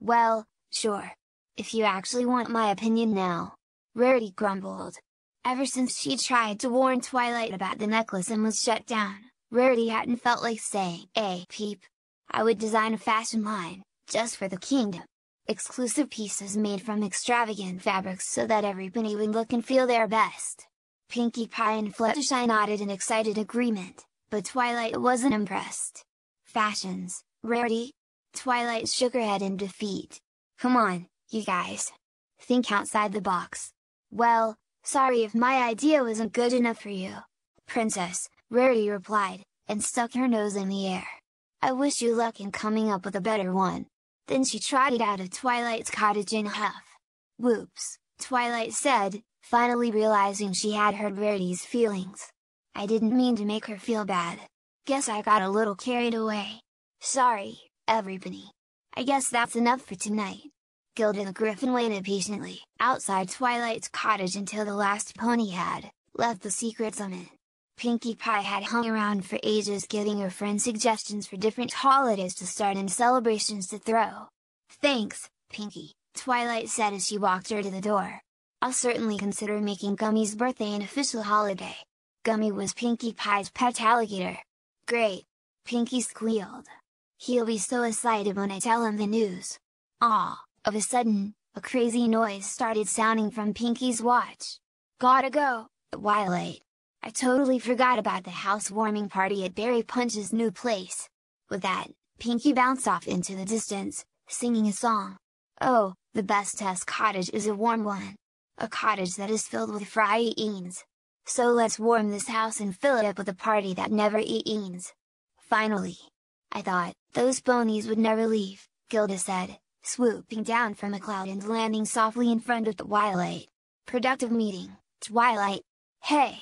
Well, sure. If you actually want my opinion now. Rarity grumbled. Ever since she tried to warn Twilight about the necklace and was shut down, Rarity hadn't felt like saying, Hey, peep! I would design a fashion line, just for the kingdom. Exclusive pieces made from extravagant fabrics so that everybody would look and feel their best. Pinkie Pie and Fluttershy nodded in excited agreement, but Twilight wasn't impressed. Fashions, Rarity? Twilight shook her head in defeat. Come on, you guys! Think outside the box. Well, sorry if my idea wasn't good enough for you. Princess, Rarity replied, and stuck her nose in the air. I wish you luck in coming up with a better one. Then she trotted out of Twilight's cottage in a huff. Whoops, Twilight said, finally realizing she had hurt Rarity's feelings. I didn't mean to make her feel bad. Guess I got a little carried away. Sorry, everybody. I guess that's enough for tonight. Gilda the Griffin waited patiently outside Twilight's cottage until the last pony had left the secret summit. Pinkie Pie had hung around for ages getting her friends suggestions for different holidays to start and celebrations to throw. Thanks, Pinkie, Twilight said as she walked her to the door. I'll certainly consider making Gummy's birthday an official holiday. Gummy was Pinkie Pie's pet alligator. Great! Pinkie squealed. He'll be so excited when I tell him the news. Ah! Of a sudden, a crazy noise started sounding from Pinkie's watch. Gotta go, Twilight. I totally forgot about the housewarming party at Berry Punch's new place. With that, Pinkie bounced off into the distance, singing a song. Oh, the best test cottage is a warm one. A cottage that is filled with fry eans. So let's warm this house and fill it up with a party that never eats. Finally! I thought, those ponies would never leave, Gilda said, swooping down from a cloud and landing softly in front of Twilight. Productive meeting, Twilight. Hey!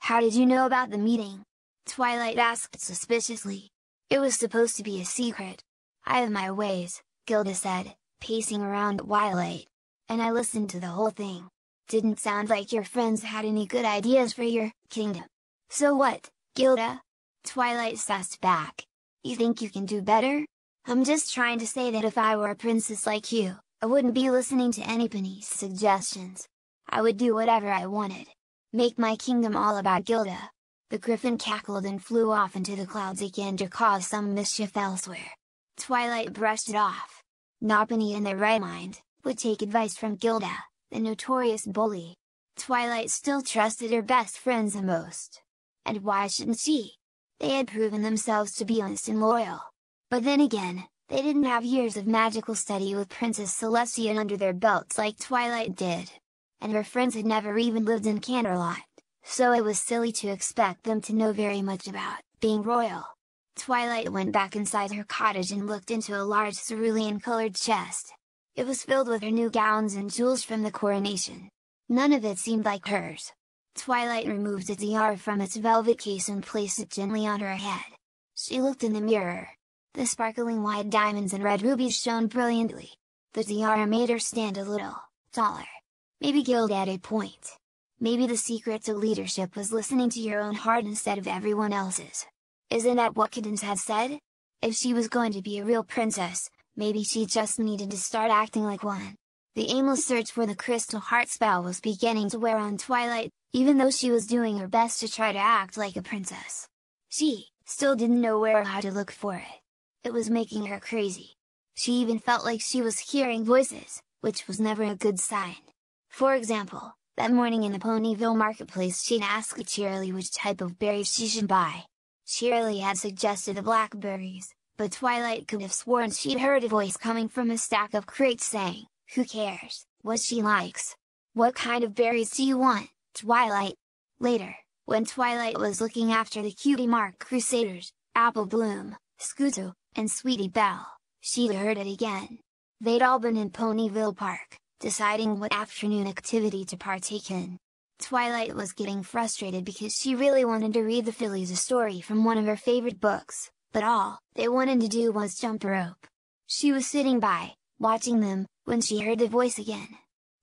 How did you know about the meeting? Twilight asked suspiciously. It was supposed to be a secret. I have my ways, Gilda said, pacing around Twilight. And I listened to the whole thing. Didn't sound like your friends had any good ideas for your kingdom. So what, Gilda? Twilight sussed back. You think you can do better? I'm just trying to say that if I were a princess like you, I wouldn't be listening to anybody's suggestions. I would do whatever I wanted. Make my kingdom all about Gilda. The griffin cackled and flew off into the clouds again to cause some mischief elsewhere. Twilight brushed it off. Nobody in their right mind, would take advice from Gilda the notorious bully. Twilight still trusted her best friends the most. And why shouldn't she? They had proven themselves to be honest and loyal. But then again, they didn't have years of magical study with Princess Celestia under their belts like Twilight did. And her friends had never even lived in Canterlot, so it was silly to expect them to know very much about being royal. Twilight went back inside her cottage and looked into a large cerulean-colored chest. It was filled with her new gowns and jewels from the coronation. None of it seemed like hers. Twilight removed a tiara from its velvet case and placed it gently on her head. She looked in the mirror. The sparkling white diamonds and red rubies shone brilliantly. The tiara made her stand a little taller. Maybe Gilda had a point. Maybe the secret to leadership was listening to your own heart instead of everyone else's. Isn't that what Cadance had said? If she was going to be a real princess, maybe she just needed to start acting like one. The aimless search for the crystal heart spell was beginning to wear on Twilight, even though she was doing her best to try to act like a princess. She, still didn't know where or how to look for it. It was making her crazy. She even felt like she was hearing voices, which was never a good sign. For example, that morning in the Ponyville marketplace she'd asked Cheerilee which type of berries she should buy. Cheerilee had suggested the blackberries, but Twilight could have sworn she'd heard a voice coming from a stack of crates saying, Who cares, what she likes? What kind of berries do you want, Twilight? Later, when Twilight was looking after the Cutie Mark Crusaders, Apple Bloom, Scootaloo, and Sweetie Belle, she'd heard it again. They'd all been in Ponyville Park, deciding what afternoon activity to partake in. Twilight was getting frustrated because she really wanted to read the fillies a story from one of her favorite books, but all they wanted to do was jump rope. She was sitting by, watching them, when she heard the voice again.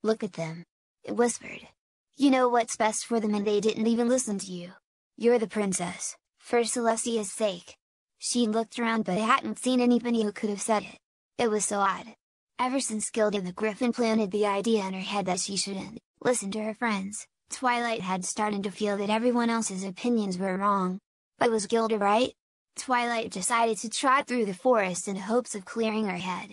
Look at them. It whispered. You know what's best for them and they didn't even listen to you. You're the princess, for Celestia's sake. She looked around but hadn't seen anybody who could have said it. It was so odd. Ever since Gilda the Griffin planted the idea in her head that she shouldn't listen to her friends, Twilight had started to feel that everyone else's opinions were wrong. But was Gilda right? Twilight decided to trot through the forest in hopes of clearing her head.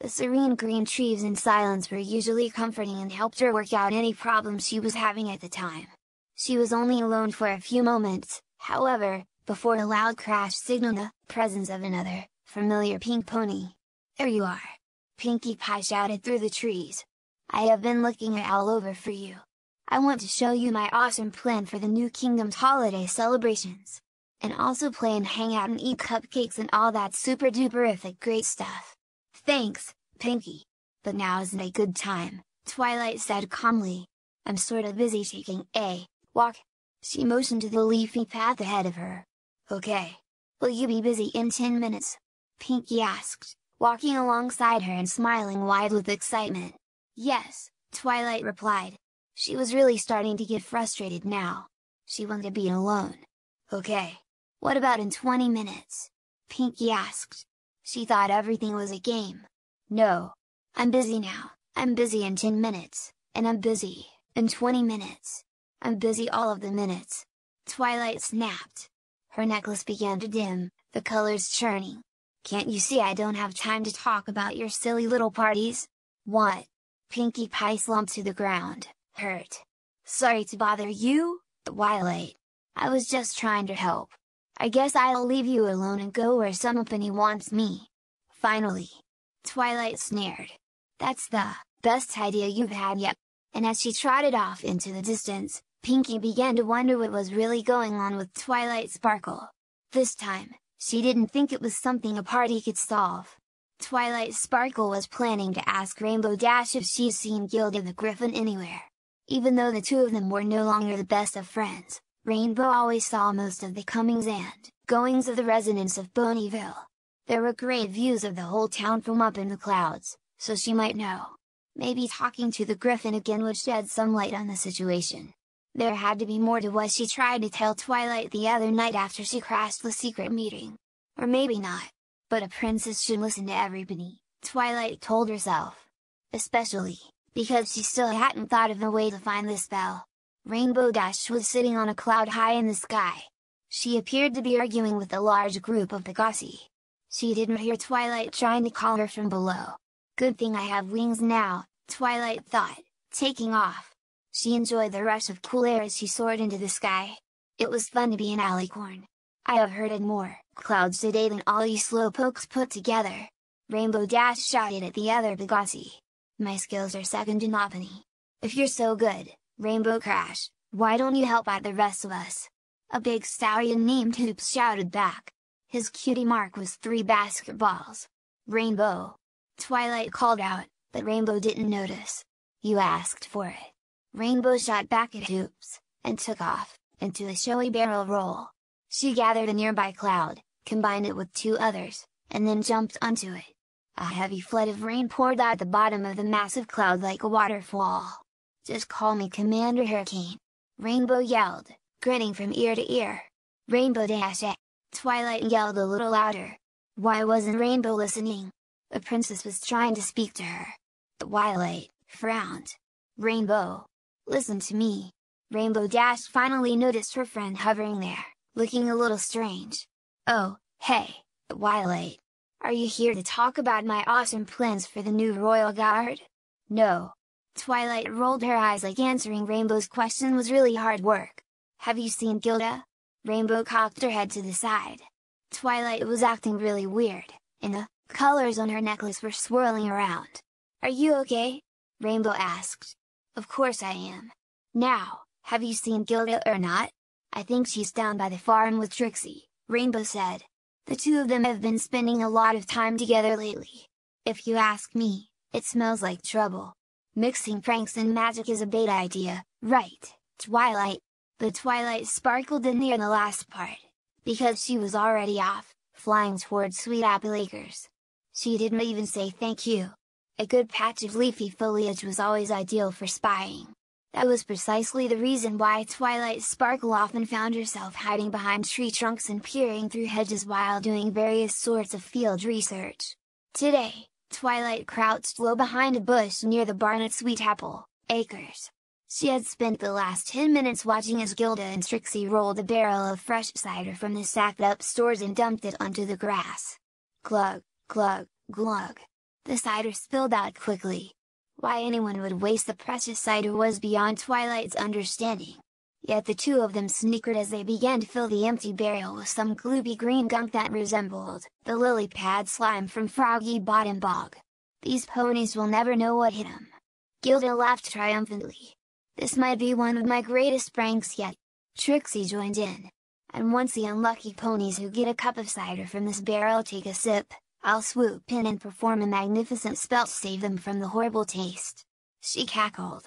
The serene green trees and silence were usually comforting and helped her work out any problems she was having at the time. She was only alone for a few moments, however, before a loud crash signaled the presence of another, familiar pink pony. There you are! Pinkie Pie shouted through the trees. I have been looking all over for you. I want to show you my awesome plan for the new kingdom's holiday celebrations and also play and hang out and eat cupcakes and all that super duperific great stuff. Thanks, Pinkie! But now isn't a good time, Twilight said calmly. I'm sorta busy taking a walk. She motioned to the leafy path ahead of her. Okay. Will you be busy in 10 minutes? Pinkie asked, walking alongside her and smiling wide with excitement. Yes, Twilight replied. She was really starting to get frustrated now. She wanted to be alone. Okay. What about in 20 minutes? Pinkie asked. She thought everything was a game. No. I'm busy now, I'm busy in 10 minutes, and I'm busy, in 20 minutes. I'm busy all of the minutes. Twilight snapped. Her necklace began to dim, the colors churning. Can't you see I don't have time to talk about your silly little parties? What? Pinkie Pie slumped to the ground, hurt. Sorry to bother you, Twilight. I was just trying to help. I guess I'll leave you alone and go where somebody wants me. Finally. Twilight sneered. That's the best idea you've had yet. And as she trotted off into the distance, Pinkie began to wonder what was really going on with Twilight Sparkle. This time, she didn't think it was something a party could solve. Twilight Sparkle was planning to ask Rainbow Dash if she's seen Gilda the Griffin anywhere. Even though the two of them were no longer the best of friends, Rainbow always saw most of the comings and goings of the residents of Ponyville. There were great views of the whole town from up in the clouds, so she might know. Maybe talking to the griffin again would shed some light on the situation. There had to be more to what she tried to tell Twilight the other night after she crashed the secret meeting. Or maybe not. But a princess should listen to everybody, Twilight told herself. Especially, because she still hadn't thought of a way to find the spell. Rainbow Dash was sitting on a cloud high in the sky. She appeared to be arguing with a large group of Pegasi. She didn't hear Twilight trying to call her from below. Good thing I have wings now, Twilight thought, taking off. She enjoyed the rush of cool air as she soared into the sky. It was fun to be an alicorn. I have heard it more clouds today than all you slowpokes put together. Rainbow Dash shouted at the other Pegasi. My skills are second to Nopony. If you're so good, Rainbow Crash, why don't you help out the rest of us? A big stallion named Hoops shouted back. His cutie mark was three basketballs. Rainbow. Twilight called out, but Rainbow didn't notice. You asked for it. Rainbow shot back at Hoops, and took off, into a showy barrel roll. She gathered a nearby cloud, combined it with two others, and then jumped onto it. A heavy flood of rain poured out the bottom of the massive cloud like a waterfall. Just call me Commander Hurricane! Rainbow yelled, grinning from ear to ear. Rainbow Dash it! Twilight yelled a little louder. Why wasn't Rainbow listening? The princess was trying to speak to her. Twilight frowned. Rainbow! Listen to me! Rainbow Dash finally noticed her friend hovering there, looking a little strange. Oh, hey, Twilight! Are you here to talk about my awesome plans for the new Royal Guard? No, Twilight rolled her eyes like answering Rainbow's question was really hard work. Have you seen Gilda? Rainbow cocked her head to the side. Twilight was acting really weird, and the colors on her necklace were swirling around. Are you okay? Rainbow asked. Of course I am. Now, have you seen Gilda or not? I think she's down by the farm with Trixie, Rainbow said. The two of them have been spending a lot of time together lately. If you ask me, it smells like trouble. Mixing pranks and magic is a bait idea, right, Twilight? The Twilight sparkled in near the last part, because she was already off, flying towards Sweet Apple Acres. She didn't even say thank you. A good patch of leafy foliage was always ideal for spying. That was precisely the reason why Twilight Sparkle often found herself hiding behind tree trunks and peering through hedges while doing various sorts of field research. Today, Twilight crouched low behind a bush near the barn at Sweet Apple, Acres. She had spent the last 10 minutes watching as Gilda and Trixie rolled a barrel of fresh cider from the sacked up stores and dumped it onto the grass. Glug, glug, glug. The cider spilled out quickly. Why anyone would waste the precious cider was beyond Twilight's understanding. Yet the two of them snickered as they began to fill the empty barrel with some gloopy green gunk that resembled the lily pad slime from Froggy Bottom Bog. These ponies will never know what hit them. Gilda laughed triumphantly. This might be one of my greatest pranks yet. Trixie joined in. And once the unlucky ponies who get a cup of cider from this barrel take a sip, I'll swoop in and perform a magnificent spell to save them from the horrible taste. She cackled.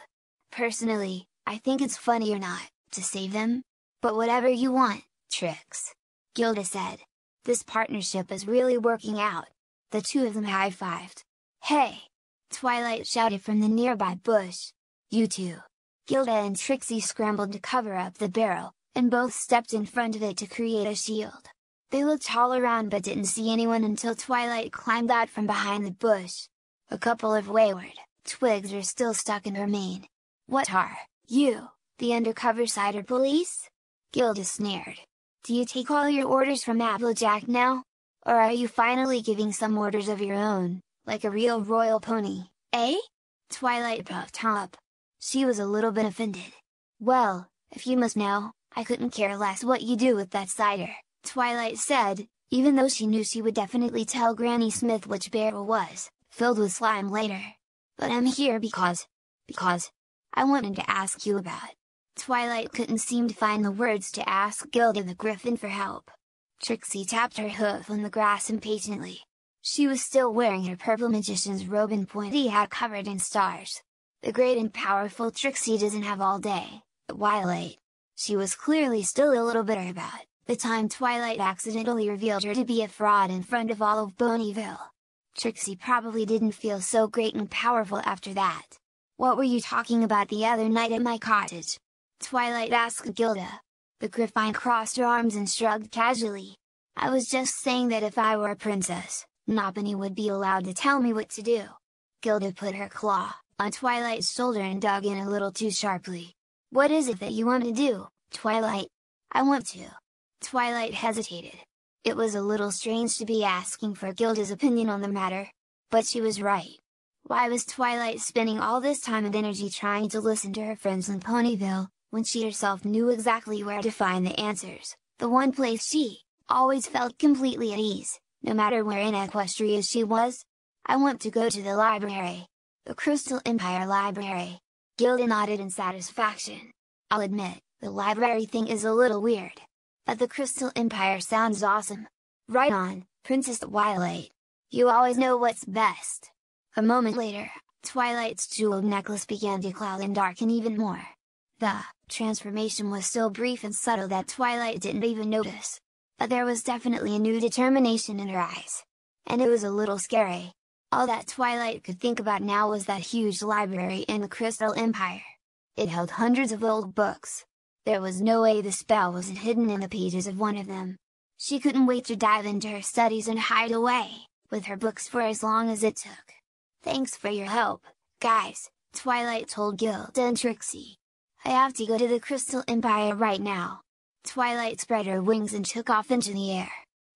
Personally, I think it's funny or not, to save them? But whatever you want, Trix. Gilda said. This partnership is really working out. The two of them high-fived. Hey! Twilight shouted from the nearby bush. You two. Gilda and Trixie scrambled to cover up the barrel, and both stepped in front of it to create a shield. They looked all around but didn't see anyone until Twilight climbed out from behind the bush. A couple of wayward twigs were still stuck in her mane. What are you? The undercover cider police? Gilda sneered. Do you take all your orders from Applejack now? Or are you finally giving some orders of your own, like a real royal pony, eh? Twilight puffed up. She was a little bit offended. Well, if you must know, I couldn't care less what you do with that cider, Twilight said, even though she knew she would definitely tell Granny Smith which barrel was, filled with slime later. But I'm here because, because, I wanted to ask you about Twilight couldn't seem to find the words to ask Gilda the Griffin for help. Trixie tapped her hoof on the grass impatiently. She was still wearing her purple magician's robe and pointy hat covered in stars. The great and powerful Trixie doesn't have all day, Twilight. She was clearly still a little bitter about the time Twilight accidentally revealed her to be a fraud in front of all of Ponyville. Trixie probably didn't feel so great and powerful after that. What were you talking about the other night at my cottage? Twilight asked Gilda. The griffin crossed her arms and shrugged casually. I was just saying that if I were a princess, Nopony would be allowed to tell me what to do. Gilda put her claw on Twilight's shoulder and dug in a little too sharply. What is it that you want to do, Twilight? I want to. Twilight hesitated. It was a little strange to be asking for Gilda's opinion on the matter. But she was right. Why was Twilight spending all this time and energy trying to listen to her friends in Ponyville, when she herself knew exactly where to find the answers, the one place she, always felt completely at ease, no matter where in Equestria she was? I want to go to the library. The Crystal Empire Library. Gilda nodded in satisfaction. I'll admit, the library thing is a little weird. But the Crystal Empire sounds awesome. Right on, Princess Twilight. You always know what's best. A moment later, Twilight's jeweled necklace began to cloud and darken even more. The transformation was so brief and subtle that Twilight didn't even notice. But there was definitely a new determination in her eyes. And it was a little scary. All that Twilight could think about now was that huge library in the Crystal Empire. It held hundreds of old books. There was no way the spell wasn't hidden in the pages of one of them. She couldn't wait to dive into her studies and hide away, with her books for as long as it took. Thanks for your help, guys, Twilight told Gilda and Trixie. I have to go to the Crystal Empire right now. Twilight spread her wings and took off into the air.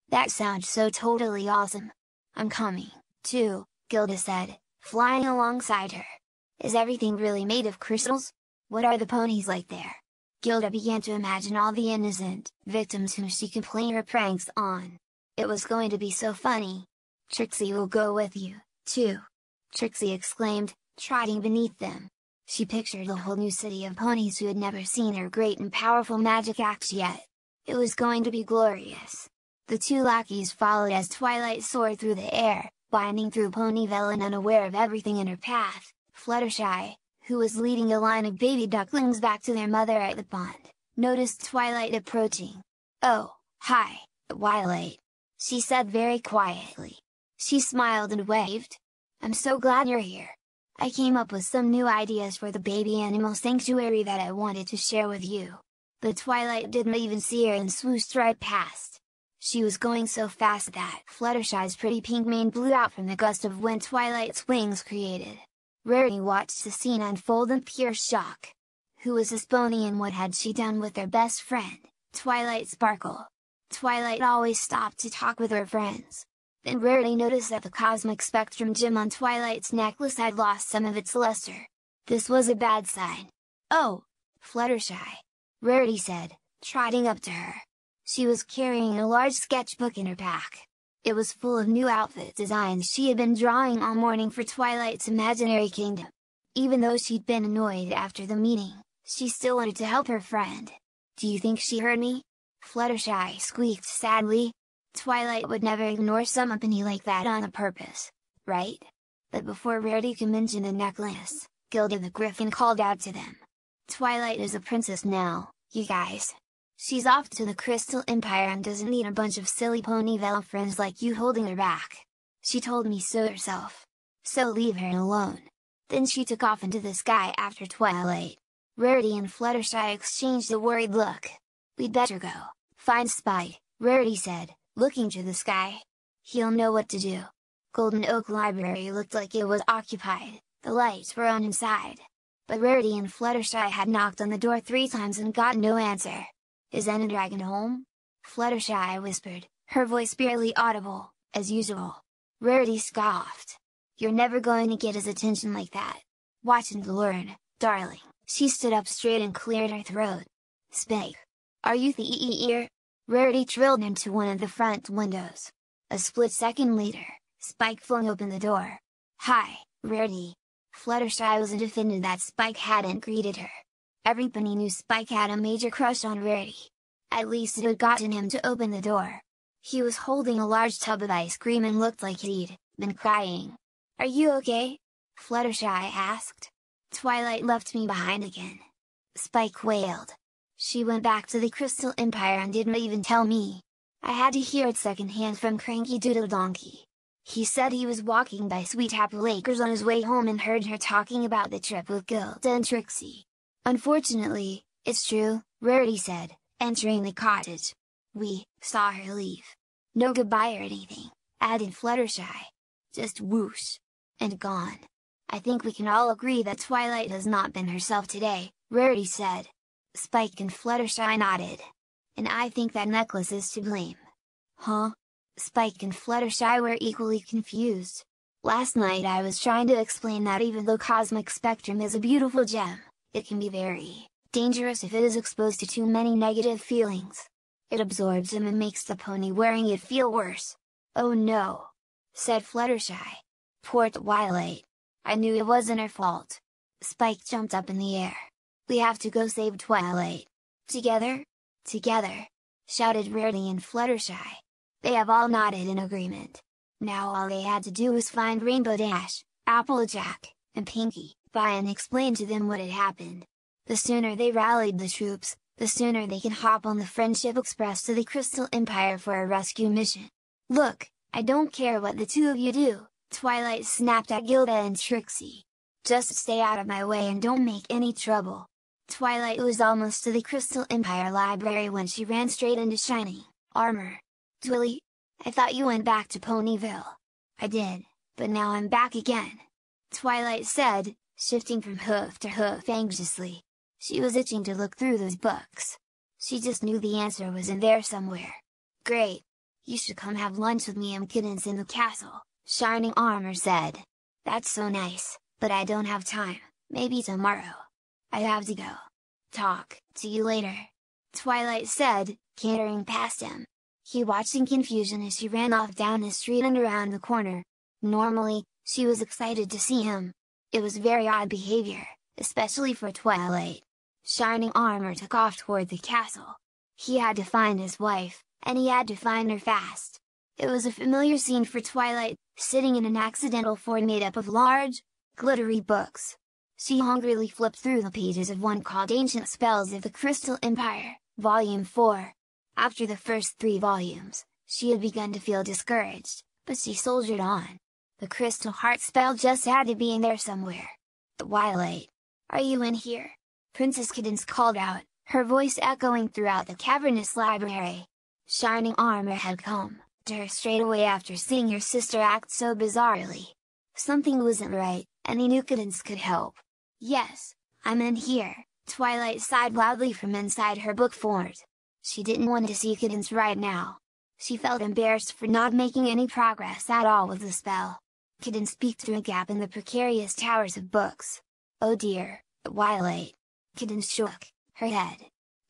That sounds so totally awesome. I'm coming, too, Gilda said, flying alongside her. Is everything really made of crystals? What are the ponies like there? Gilda began to imagine all the innocent victims whom she could play her pranks on. It was going to be so funny. Trixie will go with you, too. Trixie exclaimed, trotting beneath them. She pictured a whole new city of ponies who had never seen her great and powerful magic act yet. It was going to be glorious. The two lackeys followed as Twilight soared through the air, winding through Ponyville and unaware of everything in her path. Fluttershy, who was leading a line of baby ducklings back to their mother at the pond, noticed Twilight approaching. Oh, hi, Twilight! She said very quietly. She smiled and waved. I'm so glad you're here. I came up with some new ideas for the baby animal sanctuary that I wanted to share with you. The Twilight didn't even see her and swooshed right past. She was going so fast that Fluttershy's pretty pink mane blew out from the gust of wind Twilight's wings created. Rarity watched the scene unfold in pure shock. Who was this pony and what had she done with their best friend, Twilight Sparkle? Twilight always stopped to talk with her friends, then Rarity noticed that the Cosmic Spectrum gem on Twilight's necklace had lost some of its luster. This was a bad sign. Oh! Fluttershy! Rarity said, trotting up to her. She was carrying a large sketchbook in her pack. It was full of new outfit designs she had been drawing all morning for Twilight's imaginary kingdom. Even though she'd been annoyed after the meeting, she still wanted to help her friend. Do you think she heard me? Fluttershy squeaked sadly, Twilight would never ignore some somebody like that on a purpose, right? But before Rarity could mention the necklace, Gilda the Griffin called out to them. Twilight is a princess now, you guys. She's off to the Crystal Empire and doesn't need a bunch of silly Ponyville friends like you holding her back. She told me so herself. So leave her alone. Then she took off into the sky after Twilight. Rarity and Fluttershy exchanged a worried look. We'd better go, find Spike, Rarity said, looking to the sky. He'll know what to do. Golden Oak Library looked like it was occupied, the lights were on inside. But Rarity and Fluttershy had knocked on the door three times and got no answer. Is Dragon home? Fluttershy whispered, her voice barely audible, as usual. Rarity scoffed. You're never going to get his attention like that. Watch and learn, darling. She stood up straight and cleared her throat. Spake. Are you the e-ear? Rarity trilled into one of the front windows. A split second later, Spike flung open the door. Hi, Rarity! Fluttershy was offended that Spike hadn't greeted her. Everybody knew Spike had a major crush on Rarity. At least it had gotten him to open the door. He was holding a large tub of ice cream and looked like he'd been crying. Are you okay? Fluttershy asked. Twilight left me behind again. Spike wailed. She went back to the Crystal Empire and didn't even tell me. I had to hear it secondhand from Cranky Doodle Donkey. He said he was walking by Sweet Apple Acres on his way home and heard her talking about the trip with Gilda and Trixie. Unfortunately, it's true, Rarity said, entering the cottage. We saw her leave. No goodbye or anything, added Fluttershy. Just whoosh. And gone. I think we can all agree that Twilight has not been herself today, Rarity said. Spike and Fluttershy nodded. And I think that necklace is to blame. Huh? Spike and Fluttershy were equally confused. Last night I was trying to explain that even though Cosmic Spectrum is a beautiful gem, it can be very dangerous if it is exposed to too many negative feelings. It absorbs them and makes the pony wearing it feel worse. Oh no! said Fluttershy. Poor Twilight. I knew it wasn't her fault. Spike jumped up in the air. We have to go save Twilight. Together? Together! shouted Rarity and Fluttershy. They have all nodded in agreement. Now all they had to do was find Rainbow Dash, Applejack, and Pinkie, Pie and explain to them what had happened. The sooner they rallied the troops, the sooner they can hop on the Friendship Express to the Crystal Empire for a rescue mission. Look, I don't care what the two of you do, Twilight snapped at Gilda and Trixie. Just stay out of my way and don't make any trouble. Twilight was almost to the Crystal Empire library when she ran straight into Shining Armor. Twilly? I thought you went back to Ponyville. I did, but now I'm back again. Twilight said, shifting from hoof to hoof anxiously. She was itching to look through those books. She just knew the answer was in there somewhere. Great! You should come have lunch with me and Kittens in the castle, Shining Armor said. That's so nice, but I don't have time, maybe tomorrow. I have to go. Talk to you later. Twilight said, cantering past him. He watched in confusion as she ran off down the street and around the corner. Normally, she was excited to see him. It was very odd behavior, especially for Twilight. Shining Armor took off toward the castle. He had to find his wife, and he had to find her fast. It was a familiar scene for Twilight, sitting in an accidental fort made up of large, glittery books. She hungrily flipped through the pages of one called Ancient Spells of the Crystal Empire, Volume 4. After the first three volumes, she had begun to feel discouraged, but she soldiered on. The Crystal Heart spell just had to be in there somewhere. Twilight! Are you in here? Princess Cadance called out, her voice echoing throughout the cavernous library. Shining Armor had come to her straight away after seeing her sister act so bizarrely. Something wasn't right, and he knew Cadance could help. Yes, I'm in here, Twilight sighed loudly from inside her book fort. She didn't want to see Cadance right now. She felt embarrassed for not making any progress at all with the spell. Cadance speak through a gap in the precarious towers of books. Oh dear, Twilight. Cadance shook her head.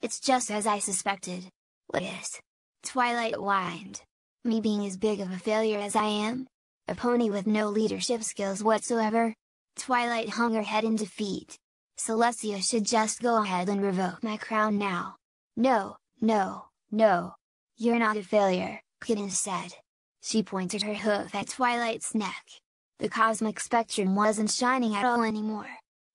It's just as I suspected. What is? Twilight whined. Me being as big of a failure as I am? A pony with no leadership skills whatsoever? Twilight hung her head in defeat. Celestia should just go ahead and revoke my crown now. No, no, no. You're not a failure, Cadance said. She pointed her hoof at Twilight's neck. The cosmic spectrum wasn't shining at all anymore.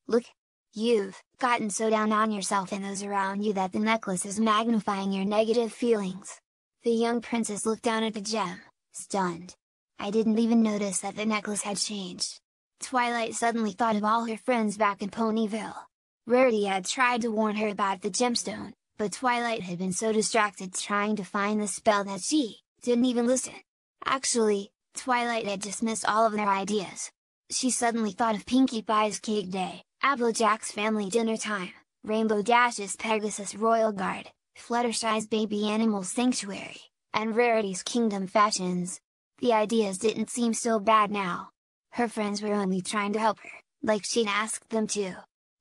Look! You've gotten so down on yourself and those around you that the necklace is magnifying your negative feelings. The young princess looked down at the gem, stunned. I didn't even notice that the necklace had changed. Twilight suddenly thought of all her friends back in Ponyville. Rarity had tried to warn her about the gemstone, but Twilight had been so distracted trying to find the spell that she didn't even listen. Actually, Twilight had dismissed all of their ideas. She suddenly thought of Pinkie Pie's cake day, Applejack's family dinner time, Rainbow Dash's Pegasus Royal Guard, Fluttershy's Baby Animal Sanctuary, and Rarity's Kingdom Fashions. The ideas didn't seem so bad now. Her friends were only trying to help her, like she'd asked them to.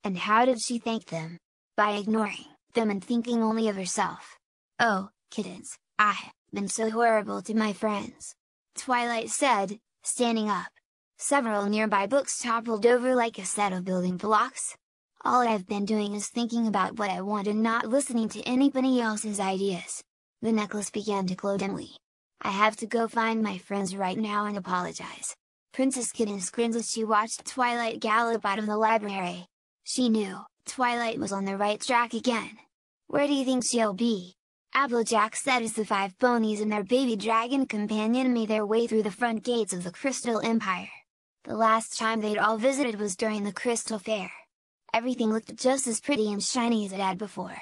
And how did she thank them? By ignoring them and thinking only of herself. Oh, kittens, I've been so horrible to my friends. Twilight said, standing up. Several nearby books toppled over like a set of building blocks, all I've been doing is thinking about what I want and not listening to anybody else's ideas. The necklace began to glow dimly. I have to go find my friends right now and apologize. Princess Cadance grinned as she watched Twilight gallop out of the library. She knew, Twilight was on the right track again. Where do you think she'll be? Applejack said as the five ponies and their baby dragon companion made their way through the front gates of the Crystal Empire. The last time they'd all visited was during the Crystal Fair. Everything looked just as pretty and shiny as it had before.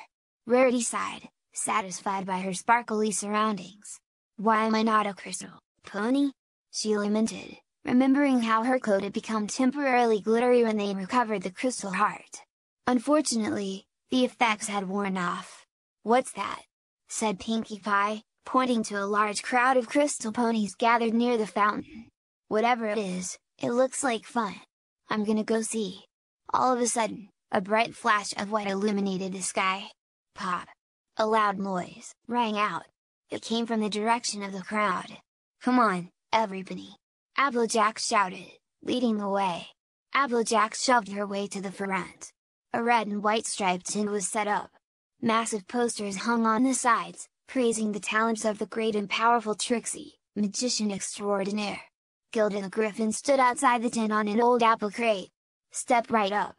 Rarity sighed, satisfied by her sparkly surroundings. Why am I not a crystal pony? She lamented, remembering how her coat had become temporarily glittery when they recovered the crystal heart. Unfortunately, the effects had worn off. What's that? Said Pinkie Pie, pointing to a large crowd of crystal ponies gathered near the fountain. Whatever it is, it looks like fun. I'm gonna go see. All of a sudden, a bright flash of white illuminated the sky. Pop! A loud noise rang out. It came from the direction of the crowd. Come on, everybody! Applejack shouted, leading the way. Applejack shoved her way to the front. A red and white striped tent was set up, Massive posters hung on the sides, praising the talents of the great and powerful Trixie, magician extraordinaire. Gilda the Griffin stood outside the tent on an old apple crate. Step right up!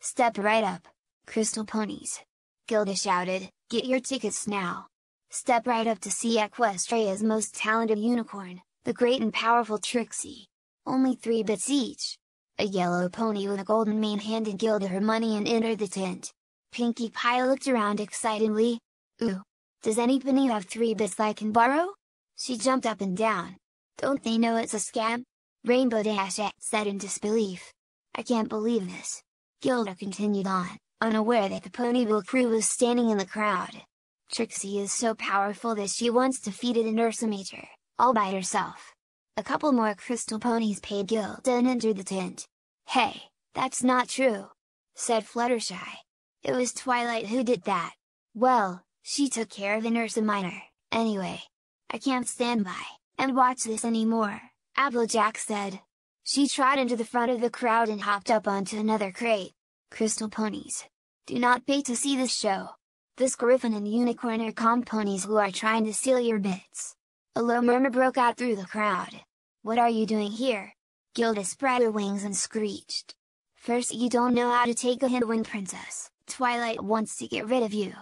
Step right up! Crystal ponies! Gilda shouted, get your tickets now! Step right up to see Equestria's most talented unicorn, the great and powerful Trixie! Only three bits each! A yellow pony with a golden mane handed Gilda her money and entered the tent. Pinkie Pie looked around excitedly. Ooh! Does anybody have three bits I can borrow? She jumped up and down. Don't they know it's a scam? Rainbow Dash said in disbelief. I can't believe this. Gilda continued on, unaware that the Ponyville crew was standing in the crowd. Trixie is so powerful that she once defeated an Ursa Major, all by herself. A couple more crystal ponies paid Gilda and entered the tent. Hey, that's not true! said Fluttershy. It was Twilight who did that. Well, she took care of Ursa Minor, anyway. I can't stand by, and watch this anymore, Applejack said. She trotted into the front of the crowd and hopped up onto another crate. Crystal ponies. Do not pay to see this show. This Griffin and Unicorn are comp ponies who are trying to steal your bits. A low murmur broke out through the crowd. What are you doing here? Gilda spread her wings and screeched. First you don't know how to take a hint when princess. Twilight wants to get rid of you.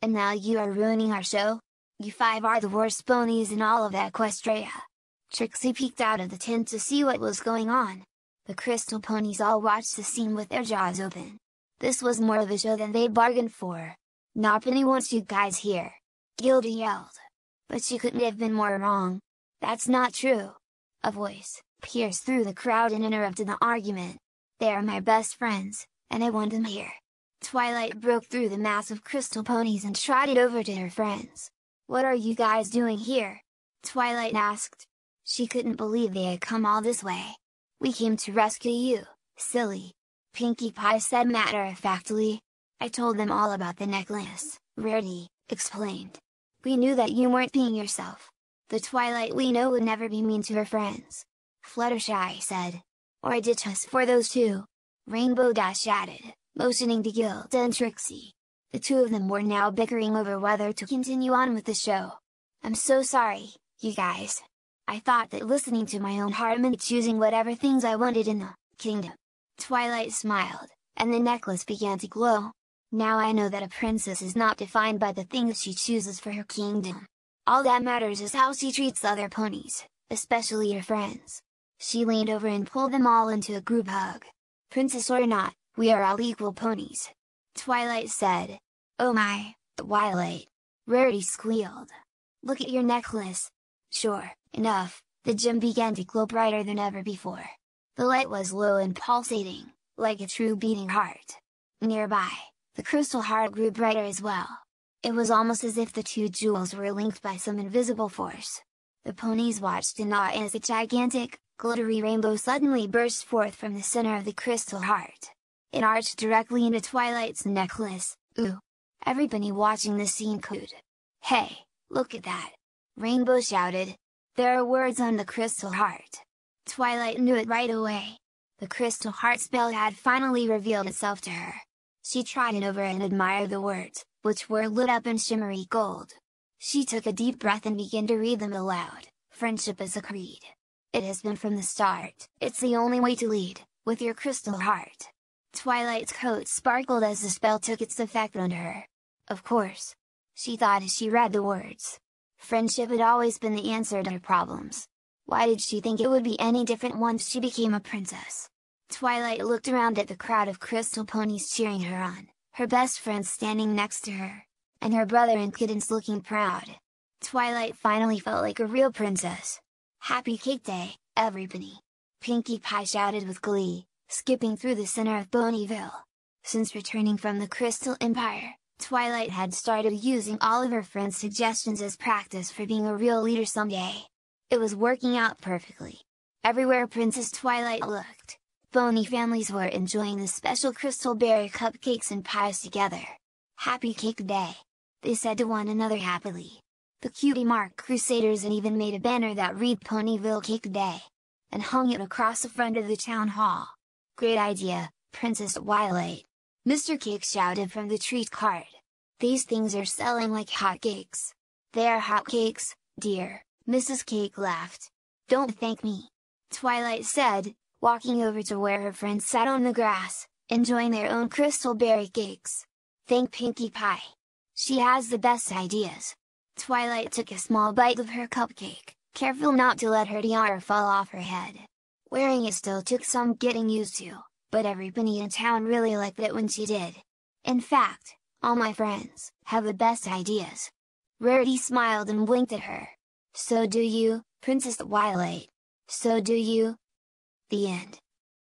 And now you are ruining our show? You five are the worst ponies in all of Equestria. Trixie peeked out of the tent to see what was going on. The crystal ponies all watched the scene with their jaws open. This was more of a show than they bargained for. Nopony wants you guys here. Gilda yelled. But she couldn't have been more wrong. That's not true. A voice, pierced through the crowd and interrupted the argument. They are my best friends, and I want them here. Twilight broke through the mass of crystal ponies and trotted over to her friends. What are you guys doing here? Twilight asked. She couldn't believe they had come all this way. We came to rescue you, silly. Pinkie Pie said matter-of-factly. I told them all about the necklace, Rarity, explained. We knew that you weren't being yourself. The Twilight we know would never be mean to her friends. Fluttershy said. Or ditch us for those two. Rainbow Dash added motioning to Gilda and Trixie. The two of them were now bickering over whether to continue on with the show. I'm so sorry, you guys. I thought that listening to my own heart meant choosing whatever things I wanted in the kingdom. Twilight smiled, and the necklace began to glow. Now I know that a princess is not defined by the things she chooses for her kingdom. All that matters is how she treats other ponies, especially her friends. She leaned over and pulled them all into a group hug. Princess or not, we are all equal ponies. Twilight said. Oh my, Twilight. Rarity squealed. Look at your necklace. Sure, enough, the gem began to glow brighter than ever before. The light was low and pulsating, like a true beating heart. Nearby, the crystal heart grew brighter as well. It was almost as if the two jewels were linked by some invisible force. The ponies watched in awe as a gigantic, glittery rainbow suddenly burst forth from the center of the crystal heart. It arched directly into Twilight's necklace, ooh! Everybody watching the scene could. Hey, look at that! Rainbow shouted. There are words on the crystal heart. Twilight knew it right away. The crystal heart spell had finally revealed itself to her. She tried it over and admired the words, which were lit up in shimmery gold. She took a deep breath and began to read them aloud. Friendship is a creed. It has been from the start. It's the only way to lead, with your crystal heart. Twilight's coat sparkled as the spell took its effect on her. Of course. she thought as she read the words. Friendship had always been the answer to her problems. Why did she think it would be any different once she became a princess? Twilight looked around at the crowd of crystal ponies cheering her on, her best friend standing next to her, and her brother and kittens looking proud. Twilight finally felt like a real princess. Happy Cake Day, everybody! Pinkie Pie shouted with glee, skipping through the center of Ponyville. Since returning from the Crystal Empire, Twilight had started using all of her friends' suggestions as practice for being a real leader someday. It was working out perfectly. Everywhere Princess Twilight looked, Pony families were enjoying the special crystal berry cupcakes and pies together. Happy Cake Day! They said to one another happily. The Cutie Mark Crusaders and even made a banner that read Ponyville Cake Day, and hung it across the front of the town hall. Great idea, Princess Twilight! Mr. Cake shouted from the treat cart. These things are selling like hotcakes. They are hotcakes, dear, Mrs. Cake laughed. Don't thank me. Twilight said, walking over to where her friends sat on the grass, enjoying their own crystal berry cakes. Thank Pinkie Pie. She has the best ideas. Twilight took a small bite of her cupcake, careful not to let her tiara fall off her head. Wearing it still took some getting used to, but everybody in town really liked it when she did. In fact, all my friends have the best ideas. Rarity smiled and winked at her. So do you, Princess Twilight. So do you. The end.